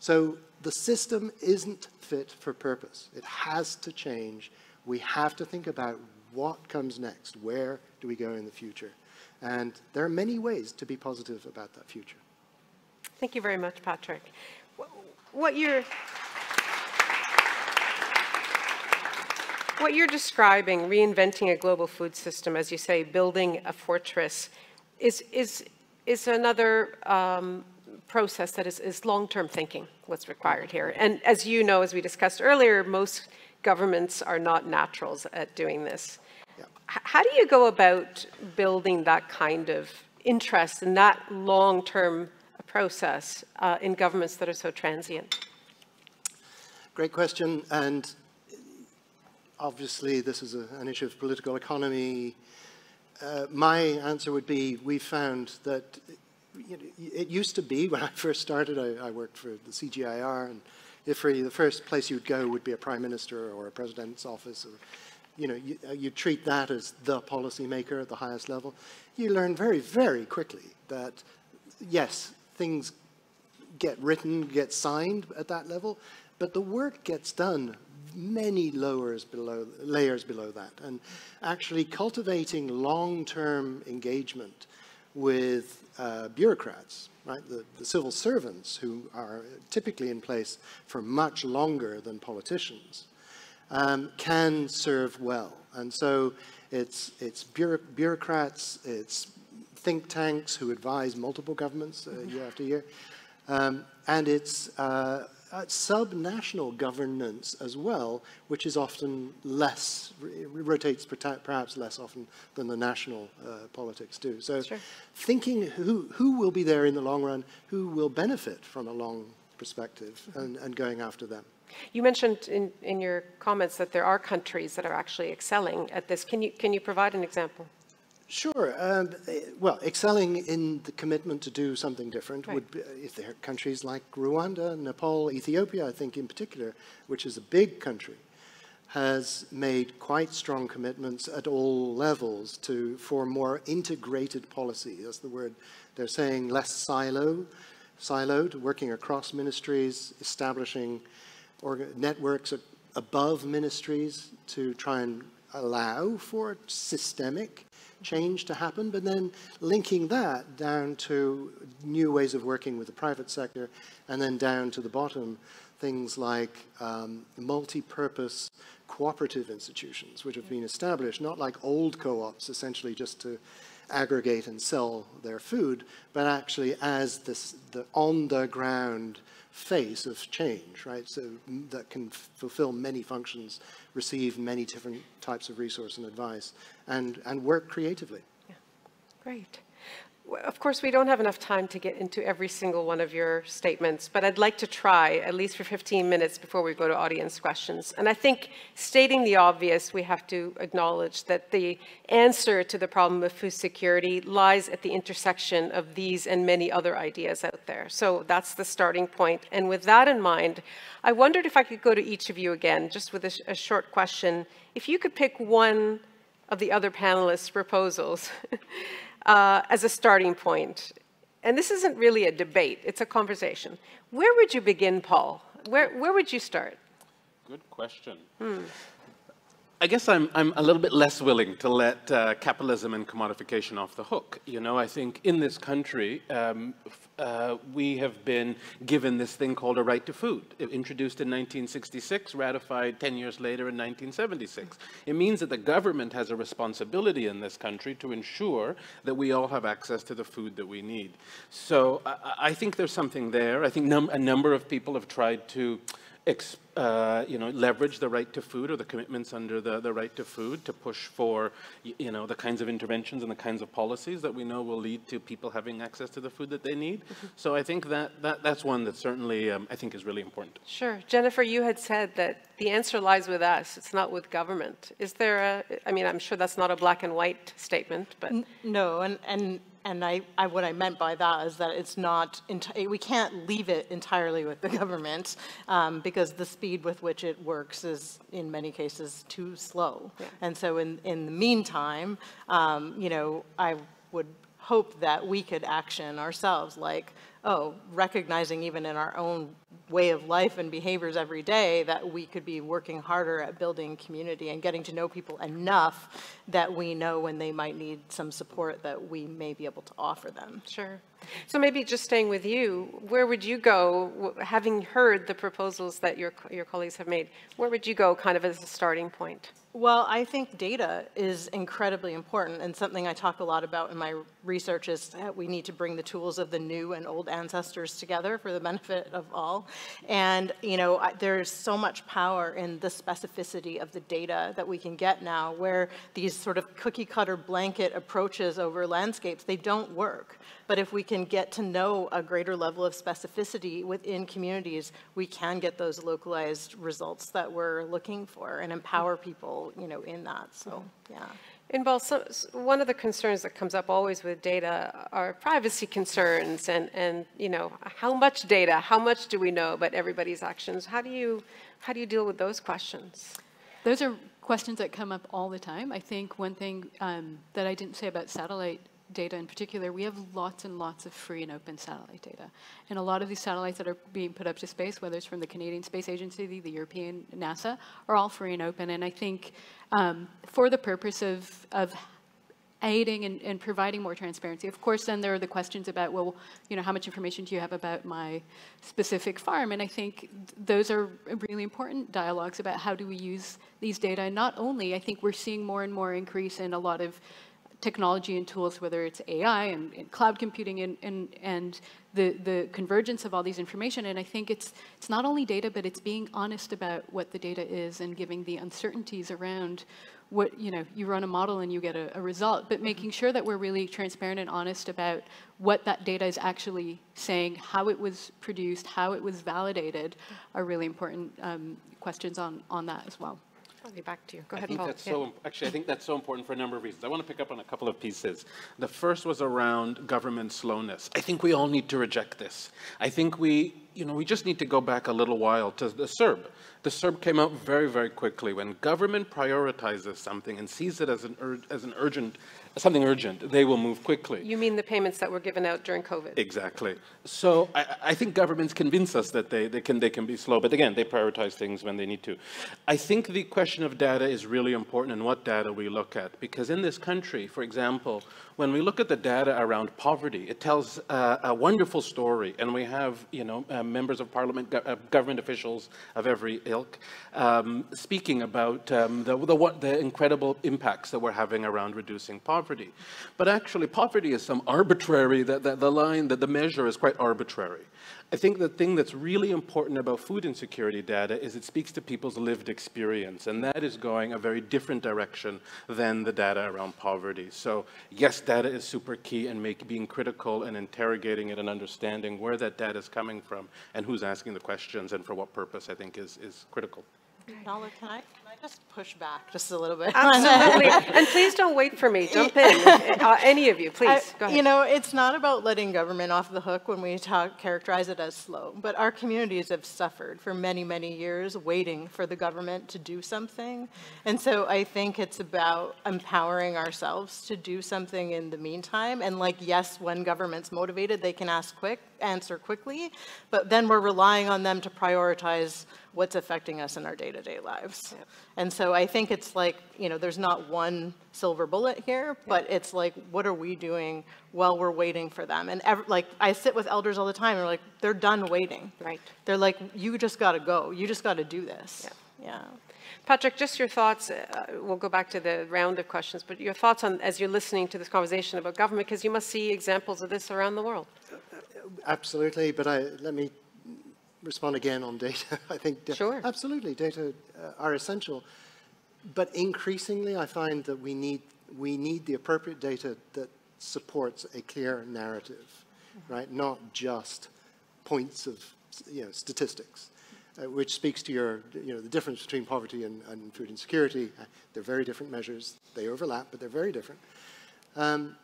So the system isn't fit for purpose. It has to change. We have to think about what comes next. Where do we go in the future? And there are many ways to be positive about that future. Thank you very much, Patrick. What you're, what you're describing, reinventing a global food system, as you say, building a fortress, is, is, is another um, process that is, is long-term thinking what's required here. And as you know, as we discussed earlier, most governments are not naturals at doing this. Yeah. How do you go about building that kind of interest in that long-term process uh, in governments that are so transient? Great question. And obviously, this is a, an issue of political economy. Uh, my answer would be we found that you know, it used to be when I first started, I, I worked for the CGIAR, and IFPRI, the first place you'd go would be a prime minister or a president's office. Or, you know, you, uh, you treat that as the policymaker at the highest level. You learn very, very quickly that, yes, things get written, get signed at that level, but the work gets done many layers below, layers below that. And actually cultivating long-term engagement with uh, bureaucrats, right, the, the, civil servants who are typically in place for much longer than politicians, um, can serve well. And so it's, it's bureaucrats, it's think tanks who advise multiple governments uh, year after year, um, and it's uh, uh, subnational governance as well, which is often less, rotates perhaps less often than the national uh, politics do. So sure. thinking who, who will be there in the long run, who will benefit from a long perspective mm -hmm. and, and going after them. You mentioned in, in your comments that there are countries that are actually excelling at this. Can you, can you provide an example? Sure. Um, well, excelling in the commitment to do something different right. would be, if there are countries like Rwanda, Nepal, Ethiopia, I think in particular, which is a big country, has made quite strong commitments at all levels to for more integrated policy. That's the word they're saying, less silo, siloed, working across ministries, establishing networks above ministries to try and allow for systemic change to happen, but then linking that down to new ways of working with the private sector, and then down to the bottom, things like um, multi-purpose cooperative institutions, which have been established, not like old co-ops, essentially just to aggregate and sell their food, but actually as this, the on-the-ground face of change, right? So that can fulfill many functions, receive many different types of resource and advice, and, and work creatively. Yeah. Great of course, we don't have enough time to get into every single one of your statements, but I'd like to try, at least for 15 minutes before we go to audience questions. And I think stating the obvious, we have to acknowledge that the answer to the problem of food security lies at the intersection of these and many other ideas out there. So that's the starting point. And with that in mind, I wondered if I could go to each of you again, just with a, sh a short question. If you could pick one of the other panelists' proposals uh, as a starting point. And this isn't really a debate, it's a conversation. Where would you begin, Paul? Where, where would you start? Good question. Hmm. I guess I'm, I'm a little bit less willing to let uh, capitalism and commodification off the hook. You know, I think in this country, um, uh, we have been given this thing called a right to food, introduced in 1966, ratified 10 years later in 1976. It means that the government has a responsibility in this country to ensure that we all have access to the food that we need. So I, I think there's something there. I think num a number of people have tried to uh, you know, leverage the right to food or the commitments under the, the right to food to push for, you know, the kinds of interventions and the kinds of policies that we know will lead to people having access to the food that they need. Mm -hmm. So I think that, that that's one that certainly um, I think is really important. Sure. Jennifer, you had said that the answer lies with us. It's not with government. Is there a, I mean, I'm sure that's not a black and white statement, but. No, and, and and I, I, what I meant by that is that it's not, we can't leave it entirely with the government um, because the speed with which it works is in many cases too slow. Yeah. And so in, in the meantime, um, you know, I would hope that we could action ourselves like, oh, recognizing even in our own way of life and behaviors every day that we could be working harder at building community and getting to know people enough that we know when they might need some support that we may be able to offer them. Sure. So maybe just staying with you, where would you go, having heard the proposals that your, your colleagues have made, where would you go kind of as a starting point? Well, I think data is incredibly important and something I talk a lot about in my research is that we need to bring the tools of the new and old ancestors together for the benefit of all. And, you know, I, there's so much power in the specificity of the data that we can get now where these sort of cookie cutter blanket approaches over landscapes, they don't work But if we can get to know a greater level of specificity within communities, we can get those localized results that we're looking for and empower people, you know, in that. So, yeah. Inbal, so, one of the concerns that comes up always with data are privacy concerns and, and, you know, how much data, how much do we know about everybody's actions? How do you, how do you deal with those questions? Those are questions that come up all the time. I think one thing um, that I didn't say about satellite data in particular, we have lots and lots of free and open satellite data. And a lot of these satellites that are being put up to space, whether it's from the Canadian Space Agency, the, the European NASA, are all free and open. And I think um, for the purpose of, of aiding and, and, providing more transparency. Of course, then there are the questions about, well, you know, how much information do you have about my specific farm? And I think those are really important dialogues about how do we use these data. And not only, I think we're seeing more and more increase in a lot of technology and tools, whether it's AI and, and cloud computing and, and, and the, the convergence of all these information. And I think it's, it's not only data, but it's being honest about what the data is and giving the uncertainties around what, you know, you run a model and you get a, a result, but making sure that we're really transparent and honest about what that data is actually saying, how it was produced, how it was validated are really important um, questions on, on that as well. I'll be back to you. Go I ahead, think Paul. that's Yeah. so, actually, I think that's so important for a number of reasons. I want to pick up on a couple of pieces. The first was around government slowness. I think we all need to reject this. I think we, you know, we just need to go back a little while to the CERB. The CERB came out very, very quickly. When government prioritizes something and sees it as an, as an urgent something urgent, they will move quickly. You mean the payments that were given out during COVID? Exactly. So I, I, think governments convince us that they, they, can, they can be slow, but again, they prioritize things when they need to. I think the question of data is really important and what data we look at, because in this country, for example, when we look at the data around poverty, it tells uh, a wonderful story, and we have, you know, uh, members of parliament, go uh, government officials of every ilk, um, speaking about um, the, the, the incredible impacts that we're having around reducing poverty. But actually, poverty is some arbitrary, the, the, the line, that the measure is quite arbitrary. I think the thing that's really important about food insecurity data is it speaks to people's lived experience, and that is going a very different direction than the data around poverty. So yes, data is super key, and make, being critical and interrogating it and understanding where that data is coming from and who's asking the questions and for what purpose, I think is, is critical. Nahlah, can I, just push back just a little bit? Absolutely. and please don't wait for me. Jump in. Uh, any of you, please. I, Go ahead. You know, it's not about letting government off the hook when we talk, characterize it as slow, but our communities have suffered for many, many years waiting for the government to do something. And so I think it's about empowering ourselves to do something in the meantime. And like, yes, when government's motivated, they can ask quick, answer quickly, but then we're relying on them to prioritize what's affecting us in our day-to-day lives. Yeah. And so I think it's like, you know, there's not one silver bullet here, but it's like, what are we doing while we're waiting for them? And ever, like, I sit with elders all the time, and they're like, they're done waiting. Right. They're like, you just got to go. You just got to do this. Yeah. yeah. Patrick, just your thoughts. Uh, we'll go back to the round of questions, but your thoughts on as you're listening to this conversation about government, because you must see examples of this around the world. Absolutely, but I, let me respond again on data. I think sure. absolutely data uh, are essential, but increasingly I find that we need we need the appropriate data that supports a clear narrative, mm-hmm. right? Not just points of you know statistics. Uh, which speaks to your, you know, the difference between poverty and, and food insecurity. Uh, they're very different measures. They overlap, but they're very different. Um,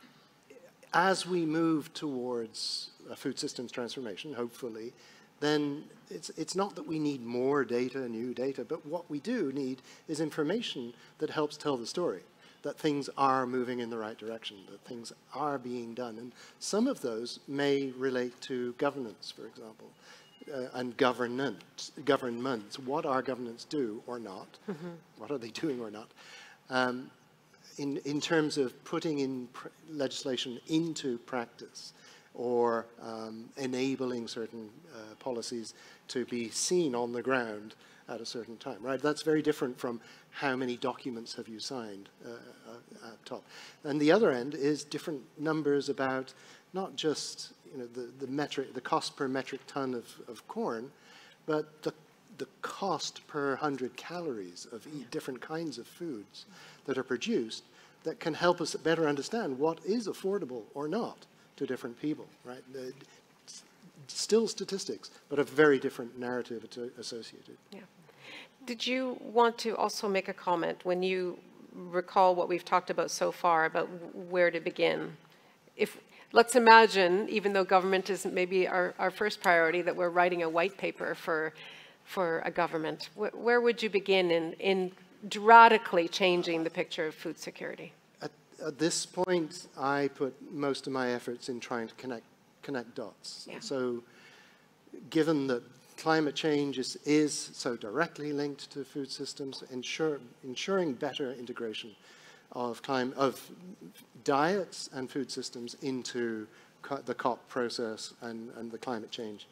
as we move towards a food systems transformation, hopefully, then it's, it's not that we need more data, new data, but what we do need is information that helps tell the story, that things are moving in the right direction, that things are being done. And some of those may relate to governance, for example, uh, and governance, governments. What are governments do or not? Mm -hmm. What are they doing or not? Um, in, in terms of putting in legislation into practice or um, enabling certain uh, policies to be seen on the ground at a certain time, right? That's very different from how many documents have you signed uh, uh, at top. And the other end is different numbers about not just you know, the, the metric, the cost per metric ton of, of corn, but the, the cost per hundred calories of different kinds of foods that are produced that can help us better understand what is affordable or not to different people, right? The, still statistics, but a very different narrative associated. Yeah. Did you want to also make a comment when you recall what we've talked about so far about where to begin? If let's imagine, even though government is maybe our, our first priority, that we're writing a white paper for for a government. Where, where would you begin in in radically changing the picture of food security? At, this point, I put most of my efforts in trying to connect connect dots. Yeah. So given that climate change is, is so directly linked to food systems, ensure, ensuring better integration of, clim of diets and food systems into the COP process and, and the climate change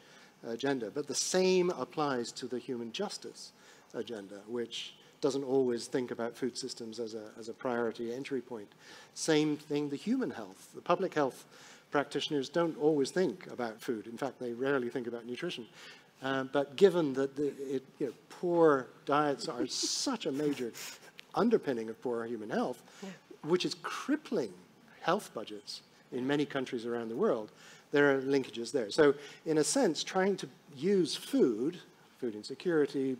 agenda. But the same applies to the human justice agenda, which doesn't always think about food systems as a, as a priority entry point. Same thing, the human health, the public health practitioners don't always think about food. In fact, they rarely think about nutrition. Uh, but given that the, it, you know, poor diets are such a major underpinning of poor human health, yeah. which is crippling health budgets in many countries around the world, there are linkages there. So in a sense, trying to use food, food insecurity,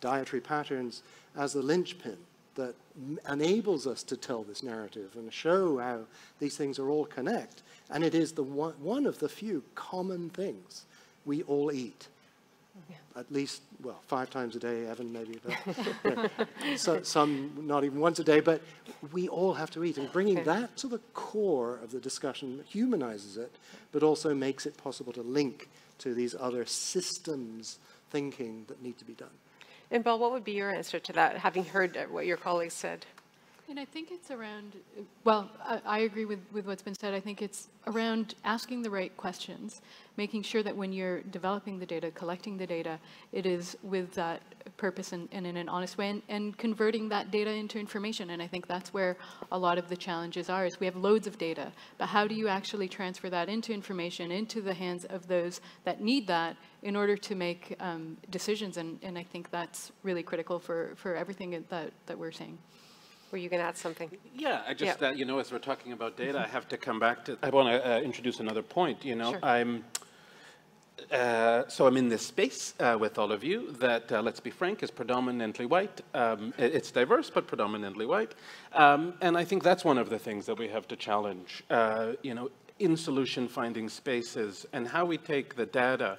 dietary patterns, as the linchpin that enables us to tell this narrative and show how these things are all connect and it is the one, one of the few common things we all eat. Yeah. At least, well, five times a day, Evan, maybe, but so, some not even once a day, but we all have to eat. And bringing okay. that to the core of the discussion humanizes it, but also makes it possible to link to these other systems thinking that need to be done. And Inbal, what would be your answer to that, having heard what your colleagues said? And I think it's around, well, I, I, agree with, with what's been said. I think it's around asking the right questions, making sure that when you're developing the data, collecting the data, it is with that purpose and, and in an honest way, and, and, converting that data into information. And I think that's where a lot of the challenges are, is we have loads of data, but how do you actually transfer that into information, into the hands of those that need that in order to make um, decisions? And, and I think that's really critical for, for everything that, that we're saying. Were you going to add something? Yeah, I just, yeah. Uh, you know, as we're talking about data, I have to come back to, I want to uh, introduce another point, you know. Sure. I'm, uh, so I'm in this space uh, with all of you that, uh, let's be frank, is predominantly white. Um, it's diverse, but predominantly white. Um, and I think that's one of the things that we have to challenge, uh, you know, in solution finding spaces and how we take the data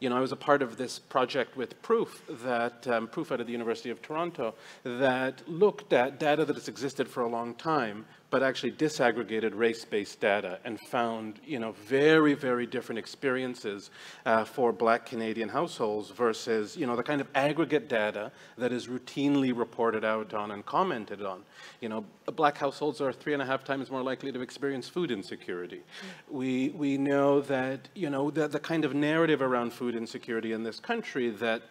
you know, I was a part of this project with Proof, that um, Proof out of the University of Toronto, that looked at data that has existed for a long time but actually disaggregated race-based data and found, you know, very, very different experiences uh, for black Canadian households versus, you know, the kind of aggregate data that is routinely reported out on and commented on. You know, black households are three and a half times more likely to experience food insecurity. We, we know that, you know, the, the kind of narrative around food insecurity in this country that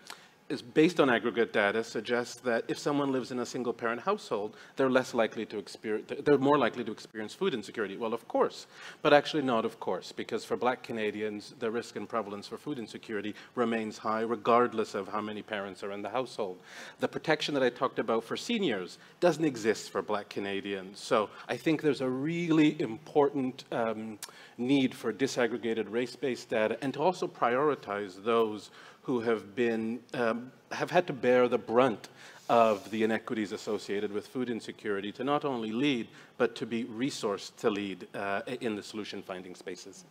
is based on aggregate data suggests that if someone lives in a single parent household, they're less likely to experience, they're more likely to experience food insecurity. Well, of course, but actually not of course, because for black Canadians, the risk and prevalence for food insecurity remains high regardless of how many parents are in the household. The protection that I talked about for seniors doesn't exist for black Canadians. So I think there's a really important um, need for disaggregated race-based data and to also prioritize those who have been, um, have had to bear the brunt of the inequities associated with food insecurity to not only lead, but to be resourced to lead uh, in the solution finding spaces.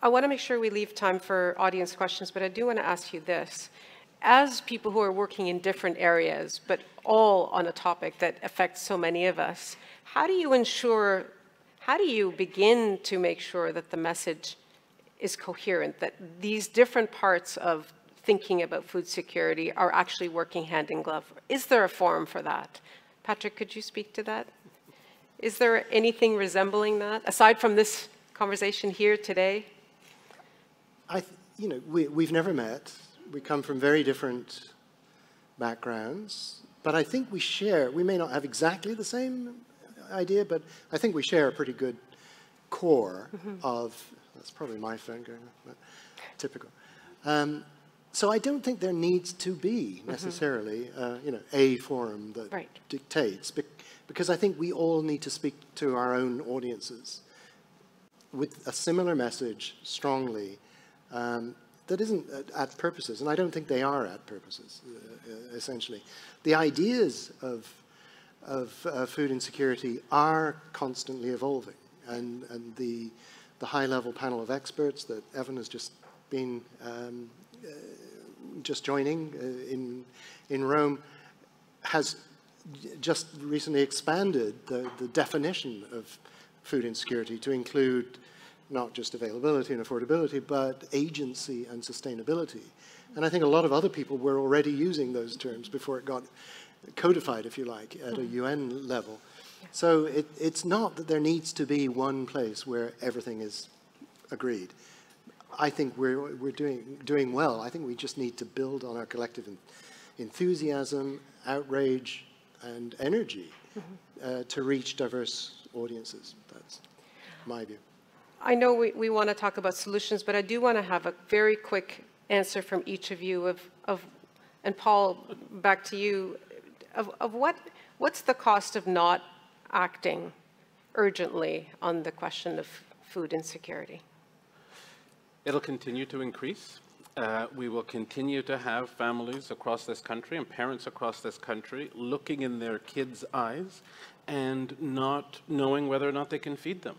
I want to make sure we leave time for audience questions, but I do want to ask you this. As people who are working in different areas, but all on a topic that affects so many of us, how do you ensure, how do you begin to make sure that the message is coherent, that these different parts of thinking about food security are actually working hand in glove. Is there a forum for that? Patrick, could you speak to that? Is there anything resembling that, aside from this conversation here today? I, you know, we, we've never met. We come from very different backgrounds, but I think we share, we may not have exactly the same idea, but I think we share a pretty good core mm -hmm. of that's probably my phone going off, but typical. Um, so I don't think there needs to be mm-hmm. necessarily, mm -hmm. uh, you know, a forum that right. dictates, because I think we all need to speak to our own audiences. with a similar message strongly um, that isn't at, at, purposes, and I don't think they are at purposes, uh, essentially. The ideas of, of uh, food insecurity are constantly evolving, and, and the, the high-level panel of experts that Evan has just been um, uh, just joining uh, in, in Rome has just recently expanded the, the definition of food insecurity to include not just availability and affordability, but agency and sustainability. And I think a lot of other people were already using those terms before it got codified, if you like, at a UN level. So it, it's not that there needs to be one place where everything is agreed. I think we're, we're doing, doing well. I think we just need to build on our collective enthusiasm, outrage, and energy mm -hmm. uh, to reach diverse audiences. That's my view. I know we, we want to talk about solutions, but I do want to have a very quick answer from each of you of, of and Paul, back to you, of, of what, what's the cost of not acting urgently on the question of food insecurity? It'll continue to increase. Uh, we will continue to have families across this country and parents across this country looking in their kids' eyes and not knowing whether or not they can feed them.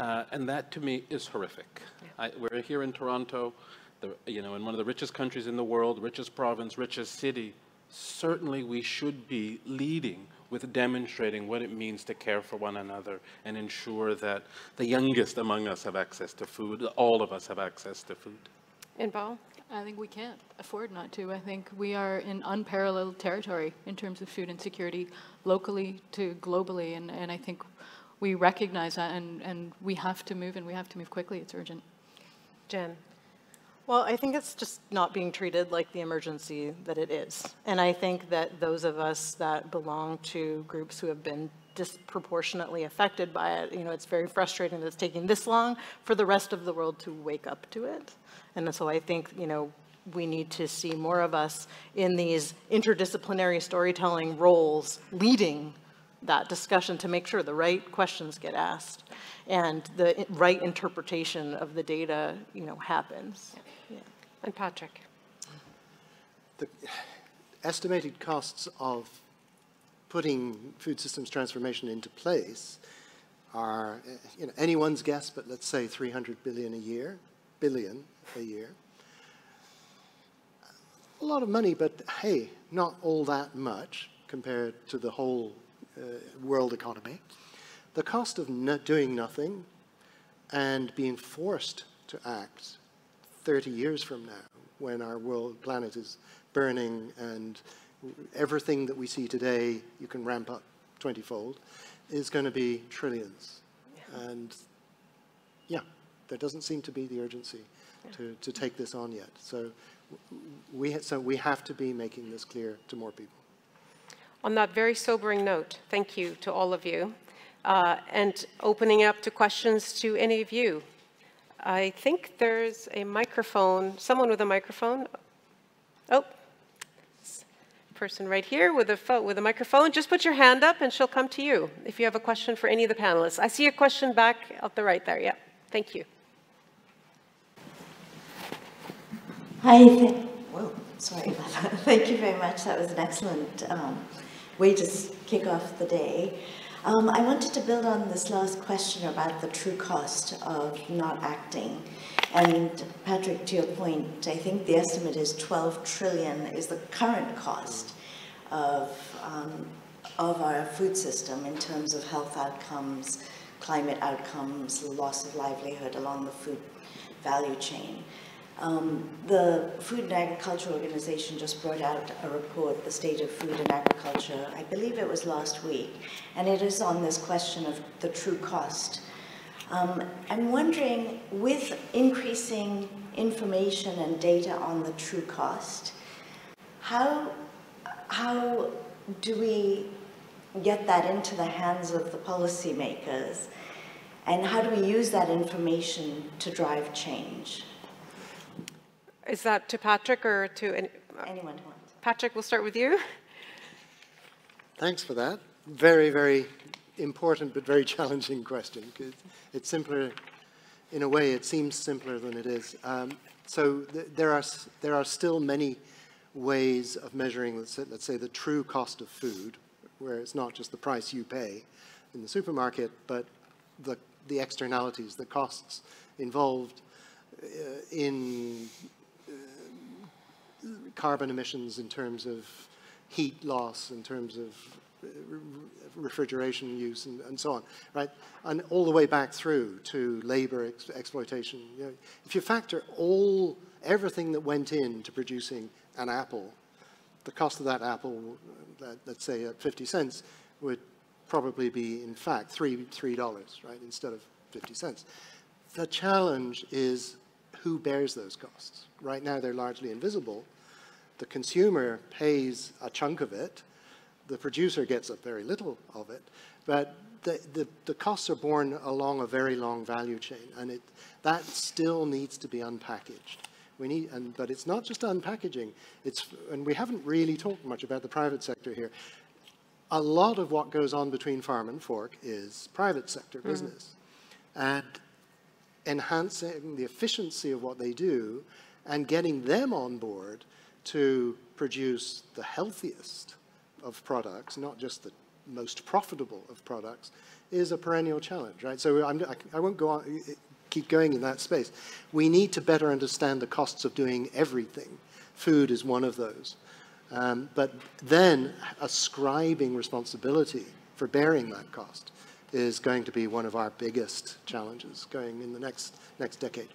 Uh, and that to me is horrific. Yeah. I, we're here in Toronto, the, you know, in one of the richest countries in the world, richest province, richest city. Certainly we should be leading with demonstrating what it means to care for one another and ensure that the youngest among us have access to food, all of us have access to food. And Inbal? I think we can't afford not to. I think we are in unparalleled territory in terms of food insecurity, locally to globally, and, and I think we recognize that and, and we have to move and we have to move quickly. It's urgent. Jen. Well, I think it's just not being treated like the emergency that it is. And I think that those of us that belong to groups who have been disproportionately affected by it, you know, it's very frustrating that it's taking this long for the rest of the world to wake up to it. And so I think, you know, we need to see more of us in these interdisciplinary storytelling roles leading that discussion to make sure the right questions get asked and the right interpretation of the data, you know, happens. Yeah. And Patrick. The estimated costs of putting food systems transformation into place are, you know, anyone's guess, but let's say 300 billion a year, billion a year. A lot of money, but hey, not all that much compared to the whole Uh, world economy, the cost of doing nothing and being forced to act 30 years from now when our world planet is burning and everything that we see today you can ramp up 20-fold is going to be trillions. Yeah. And yeah, there doesn't seem to be the urgency yeah. to, to take this on yet. So we, so we have to be making this clear to more people. On that very sobering note, thank you to all of you. Uh, and opening up to questions to any of you. I think there's a microphone, someone with a microphone. Oh, person right here with a, with a microphone. Just put your hand up and she'll come to you if you have a question for any of the panelists. I see a question back at the right there. Yeah, thank you. Hi. Whoa, sorry about that. Thank you very much. That was an excellent um, to kick off the day. Um, I wanted to build on this last question about the true cost of not acting. And Patrick, to your point, I think the estimate is 12 trillion is the current cost of, um, of our food system in terms of health outcomes, climate outcomes, loss of livelihood along the food value chain. Um, the Food and Agriculture Organization just brought out a report, The State of Food and Agriculture, I believe it was last week, and it is on this question of the true cost. Um, I'm wondering, with increasing information and data on the true cost, how, how do we get that into the hands of the policymakers? And how do we use that information to drive change? Is that to Patrick or to any, anyone who wants? Patrick, we'll start with you. Thanks for that. Very, very important but very challenging question. It's simpler, in a way, it seems simpler than it is. Um, so th there, are, there are still many ways of measuring, let's say, let's say, the true cost of food, where it's not just the price you pay in the supermarket, but the, the externalities, the costs involved uh, in carbon emissions in terms of heat loss, in terms of uh, refrigeration use and, and, so on, right? And all the way back through to labor ex exploitation. You know, if you factor all, everything that went into producing an apple, the cost of that apple, that, let's say at 50 cents, would probably be, in fact, three, $3, right, instead of 50 cents. The challenge is who bears those costs. Right now, they're largely invisible. The consumer pays a chunk of it. The producer gets a very little of it. But the, the, the costs are borne along a very long value chain, and it, that still needs to be unpackaged. We need, and, but it's not just unpackaging. It's, and we haven't really talked much about the private sector here. A lot of what goes on between farm and fork is private sector mm. business. And enhancing the efficiency of what they do and getting them on board to produce the healthiest of products, not just the most profitable of products, is a perennial challenge, right? So I'm, I, I won't go on, keep going in that space. We need to better understand the costs of doing everything. Food is one of those. Um, but then ascribing responsibility for bearing that cost is going to be one of our biggest challenges going in the next, next decade.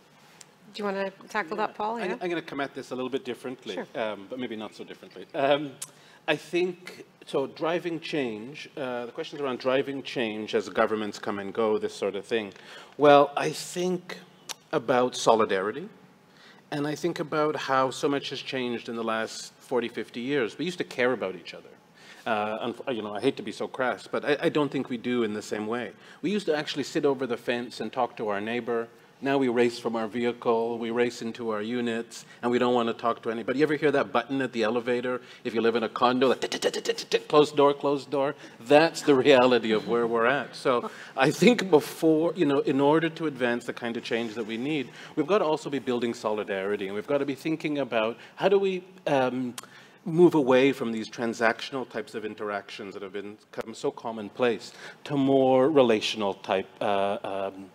Do you want to tackle yeah. that, Paul? Yeah? I'm, I'm going to come at this a little bit differently, sure. um, but maybe not so differently. Um, I think, so driving change, uh, the questions around driving change as governments come and go, this sort of thing. Well, I think about solidarity, and I think about how so much has changed in the last 40, 50 years. We used to care about each other. Uh, you know, I hate to be so crass, but I, I don't think we do in the same way. We used to actually sit over the fence and talk to our neighbor, now we race from our vehicle, we race into our units, and we don't want to talk to anybody. You ever hear that button at the elevator? If you live in a condo, that closed door, closed door. That's the reality of where we're at. So I think before, you know, in order to advance the kind of change that we need, we've got to also be building solidarity, and we've got to be thinking about how do we um, move away from these transactional types of interactions that have become so commonplace to more relational type uh, um,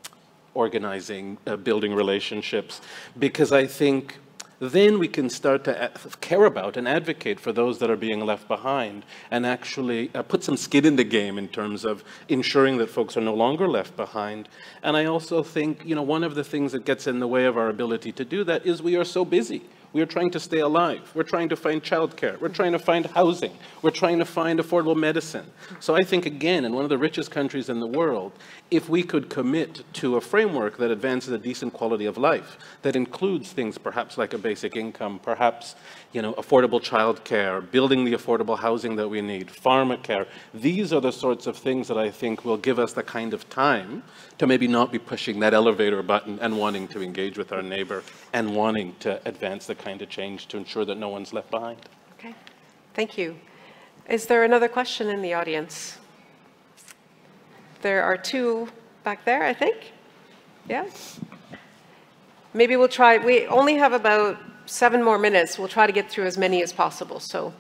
organizing, uh, building relationships, because I think then we can start to care about and advocate for those that are being left behind and actually uh, put some skin in the game in terms of ensuring that folks are no longer left behind. And I also think, you know, one of the things that gets in the way of our ability to do that is we are so busy. We are trying to stay alive. We're trying to find childcare. We're trying to find housing. We're trying to find affordable medicine. So I think, again, in one of the richest countries in the world, if we could commit to a framework that advances a decent quality of life, that includes things perhaps like a basic income, perhaps you know, affordable childcare, building the affordable housing that we need, pharmacare, these are the sorts of things that I think will give us the kind of time to maybe not be pushing that elevator button and wanting to engage with our neighbor and wanting to advance the kind of change to ensure that no one's left behind. Okay, thank you. Is there another question in the audience? There are two back there, I think. Yeah? Maybe we'll try, we only have about seven more minutes. We'll try to get through as many as possible. So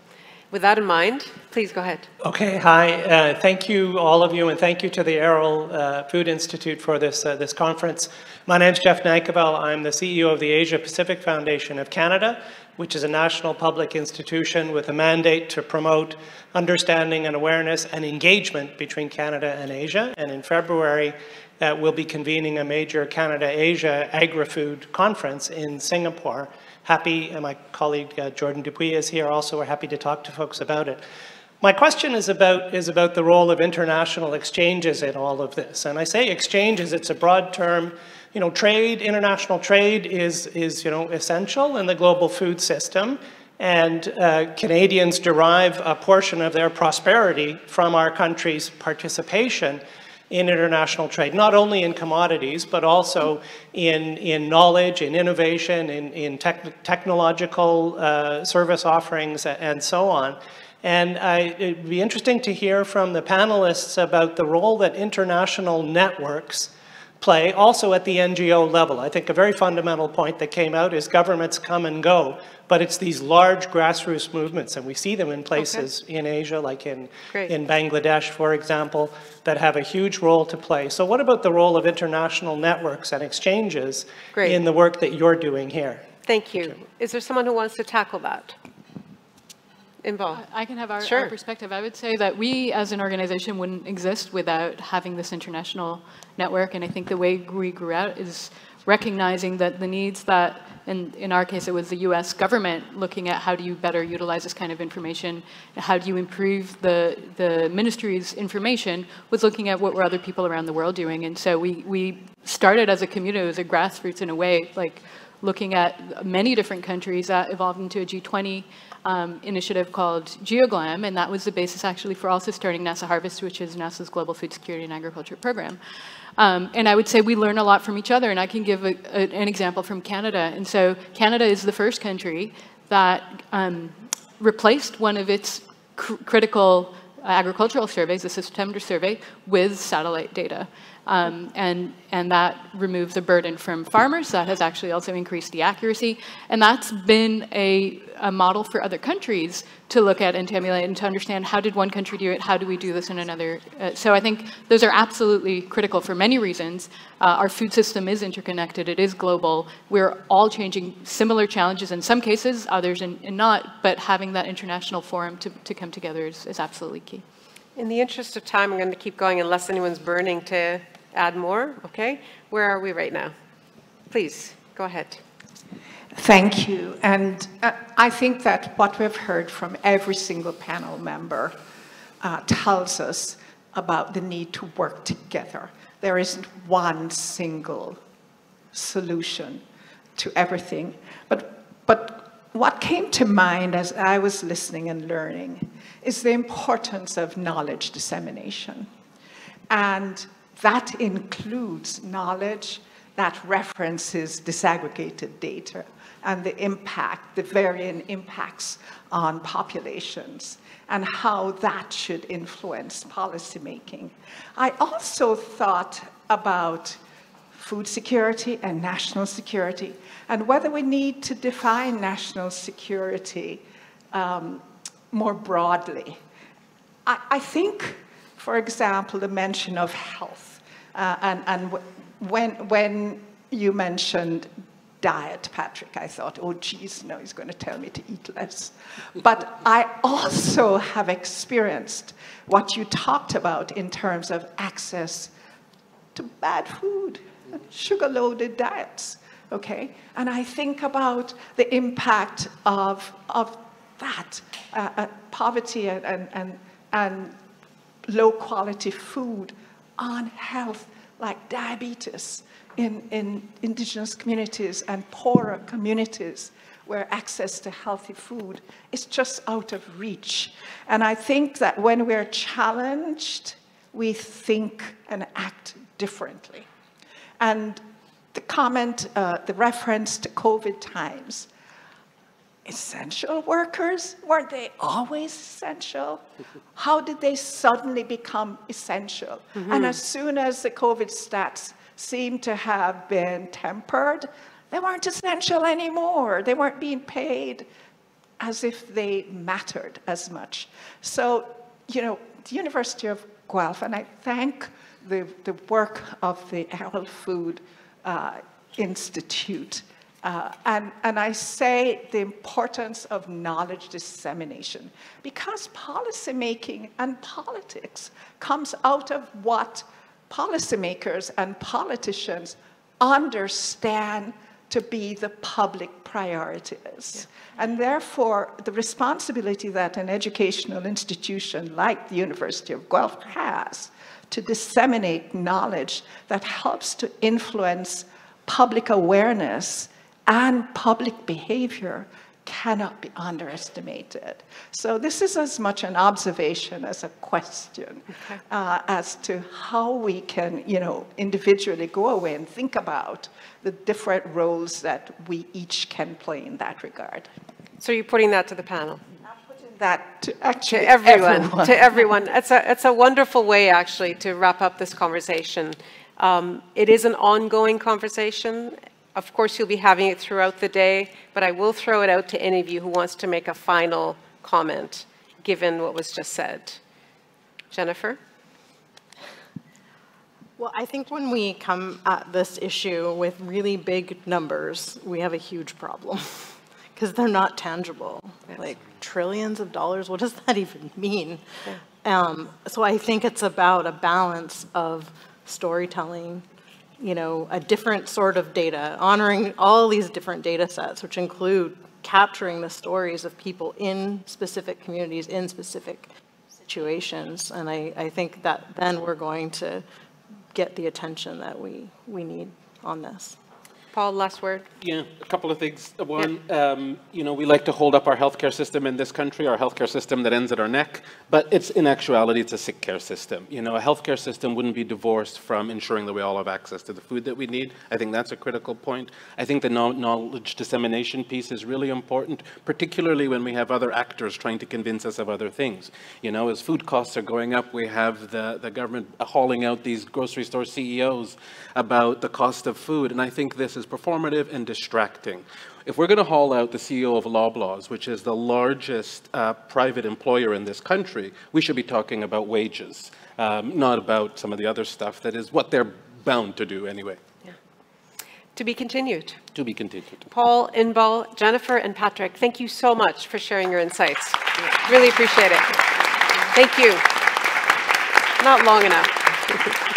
with that in mind, please go ahead. Okay, hi. Uh, thank you, all of you, and thank you to the Arrell uh, Food Institute for this, uh, this conference. My name is Jeff Nankivell. I'm the CEO of the Asia Pacific Foundation of Canada, which is a national public institution with a mandate to promote understanding and awareness and engagement between Canada and Asia. And in February, uh, we'll be convening a major Canada-Asia agri-food conference in Singapore. Happy, and my colleague uh, Jordan Dupuy is here also, we're happy to talk to folks about it. My question is about, is about the role of international exchanges in all of this. And I say exchanges, it's a broad term. You know, trade, international trade is, is you know, essential in the global food system. And uh, Canadians derive a portion of their prosperity from our country's participation in international trade, not only in commodities, but also in, in knowledge, in innovation, in, in tech, technological uh, service offerings, and so on. And I, it'd be interesting to hear from the panelists about the role that international networks play also at the NGO level. I think a very fundamental point that came out is governments come and go, but it's these large grassroots movements, and we see them in places okay. in Asia, like in, in Bangladesh, for example, that have a huge role to play. So what about the role of international networks and exchanges Great. in the work that you're doing here? Thank you. Is there someone who wants to tackle that? Involved? I can have our, sure. our, perspective. I would say that we as an organization wouldn't exist without having this international network. And I think the way we grew out is recognizing that the needs that, in, in our case, it was the US government looking at how do you better utilize this kind of information, how do you improve the, the ministry's information, was looking at what were other people around the world doing. And so we, we started as a community, as a grassroots in a way, like looking at many different countries that evolved into a G20 um, initiative called GeoGLAM, and that was the basis actually for also starting NASA Harvest, which is NASA's Global Food Security and Agriculture Program. Um, and I would say we learn a lot from each other, and I can give a, a, an example from Canada. And so Canada is the first country that um, replaced one of its cr critical agricultural surveys, the September survey, with satellite data. Um, and, and that removes a burden from farmers. That has actually also increased the accuracy. And that's been a, a model for other countries to look at and to emulate and to understand how did one country do it, how do we do this in another. Uh, so I think those are absolutely critical for many reasons. Uh, our food system is interconnected, it is global. We're all changing similar challenges in some cases, others in not, but having that international forum to, to come together is, is absolutely key. In the interest of time, I'm going to keep going unless anyone's burning to add more, okay? Where are we right now? Please, go ahead. Thank you. And uh, I think that what we've heard from every single panel member uh, tells us about the need to work together. There isn't one single solution to everything. But, but what came to mind as I was listening and learning is the importance of knowledge dissemination. And that includes knowledge that references disaggregated data and the impact, the varying impacts on populations and how that should influence policymaking. I also thought about food security and national security and whether we need to define national security um, more broadly. I, I think, for example, the mention of health uh, and and when, when you mentioned diet, Patrick, I thought, oh, geez, no, he's going to tell me to eat less. But I also have experienced what you talked about in terms of access to bad food, sugar-loaded diets, okay? And I think about the impact of, of that, uh, uh, poverty and, and, and, and low-quality food on health like diabetes in, in indigenous communities and poorer communities where access to healthy food is just out of reach. And I think that when we're challenged, we think and act differently. And the comment, uh, the reference to COVID times, essential workers? Weren't they always essential? How did they suddenly become essential? Mm -hmm. And as soon as the COVID stats seemed to have been tempered, they weren't essential anymore. They weren't being paid as if they mattered as much. So, you know, the University of Guelph, and I thank the, the work of the Arrell Food uh, Institute, uh, and, and I say the importance of knowledge dissemination because policymaking and politics comes out of what policymakers and politicians understand to be the public priorities. Yeah. And therefore, the responsibility that an educational institution like the University of Guelph has to disseminate knowledge that helps to influence public awareness and public behavior cannot be underestimated. So this is as much an observation as a question okay. uh, as to how we can, you know, individually go away and think about the different roles that we each can play in that regard. So you're putting that to the panel? That to actually to everyone, everyone. to everyone. It's a, it's a wonderful way, actually, to wrap up this conversation. Um, it is an ongoing conversation. Of course, you'll be having it throughout the day, but I will throw it out to any of you who wants to make a final comment, given what was just said. Jennifer? Well, I think when we come at this issue with really big numbers, we have a huge problem because they're not tangible. Yes. Like trillions of dollars, what does that even mean? Yeah. Um, so I think it's about a balance of storytelling, you know, a different sort of data, honoring all these different data sets, which include capturing the stories of people in specific communities, in specific situations. And I, I think that then we're going to get the attention that we, we need on this. Paul, last word. Yeah, a couple of things. One, yeah. um, you know, we like to hold up our healthcare system in this country, our healthcare system that ends at our neck, but it's in actuality, it's a sick care system. You know, a healthcare system wouldn't be divorced from ensuring that we all have access to the food that we need. I think that's a critical point. I think the knowledge dissemination piece is really important, particularly when we have other actors trying to convince us of other things. You know, as food costs are going up, we have the, the government hauling out these grocery store CEOs about the cost of food, and I think this is is performative and distracting. If we're going to haul out the CEO of Loblaws, which is the largest uh, private employer in this country, we should be talking about wages, um, not about some of the other stuff that is what they're bound to do anyway. Yeah. To be continued. To be continued. Paul, Inbal, Jennifer, and Patrick, thank you so much for sharing your insights. Really appreciate it. Thank you. Not long enough.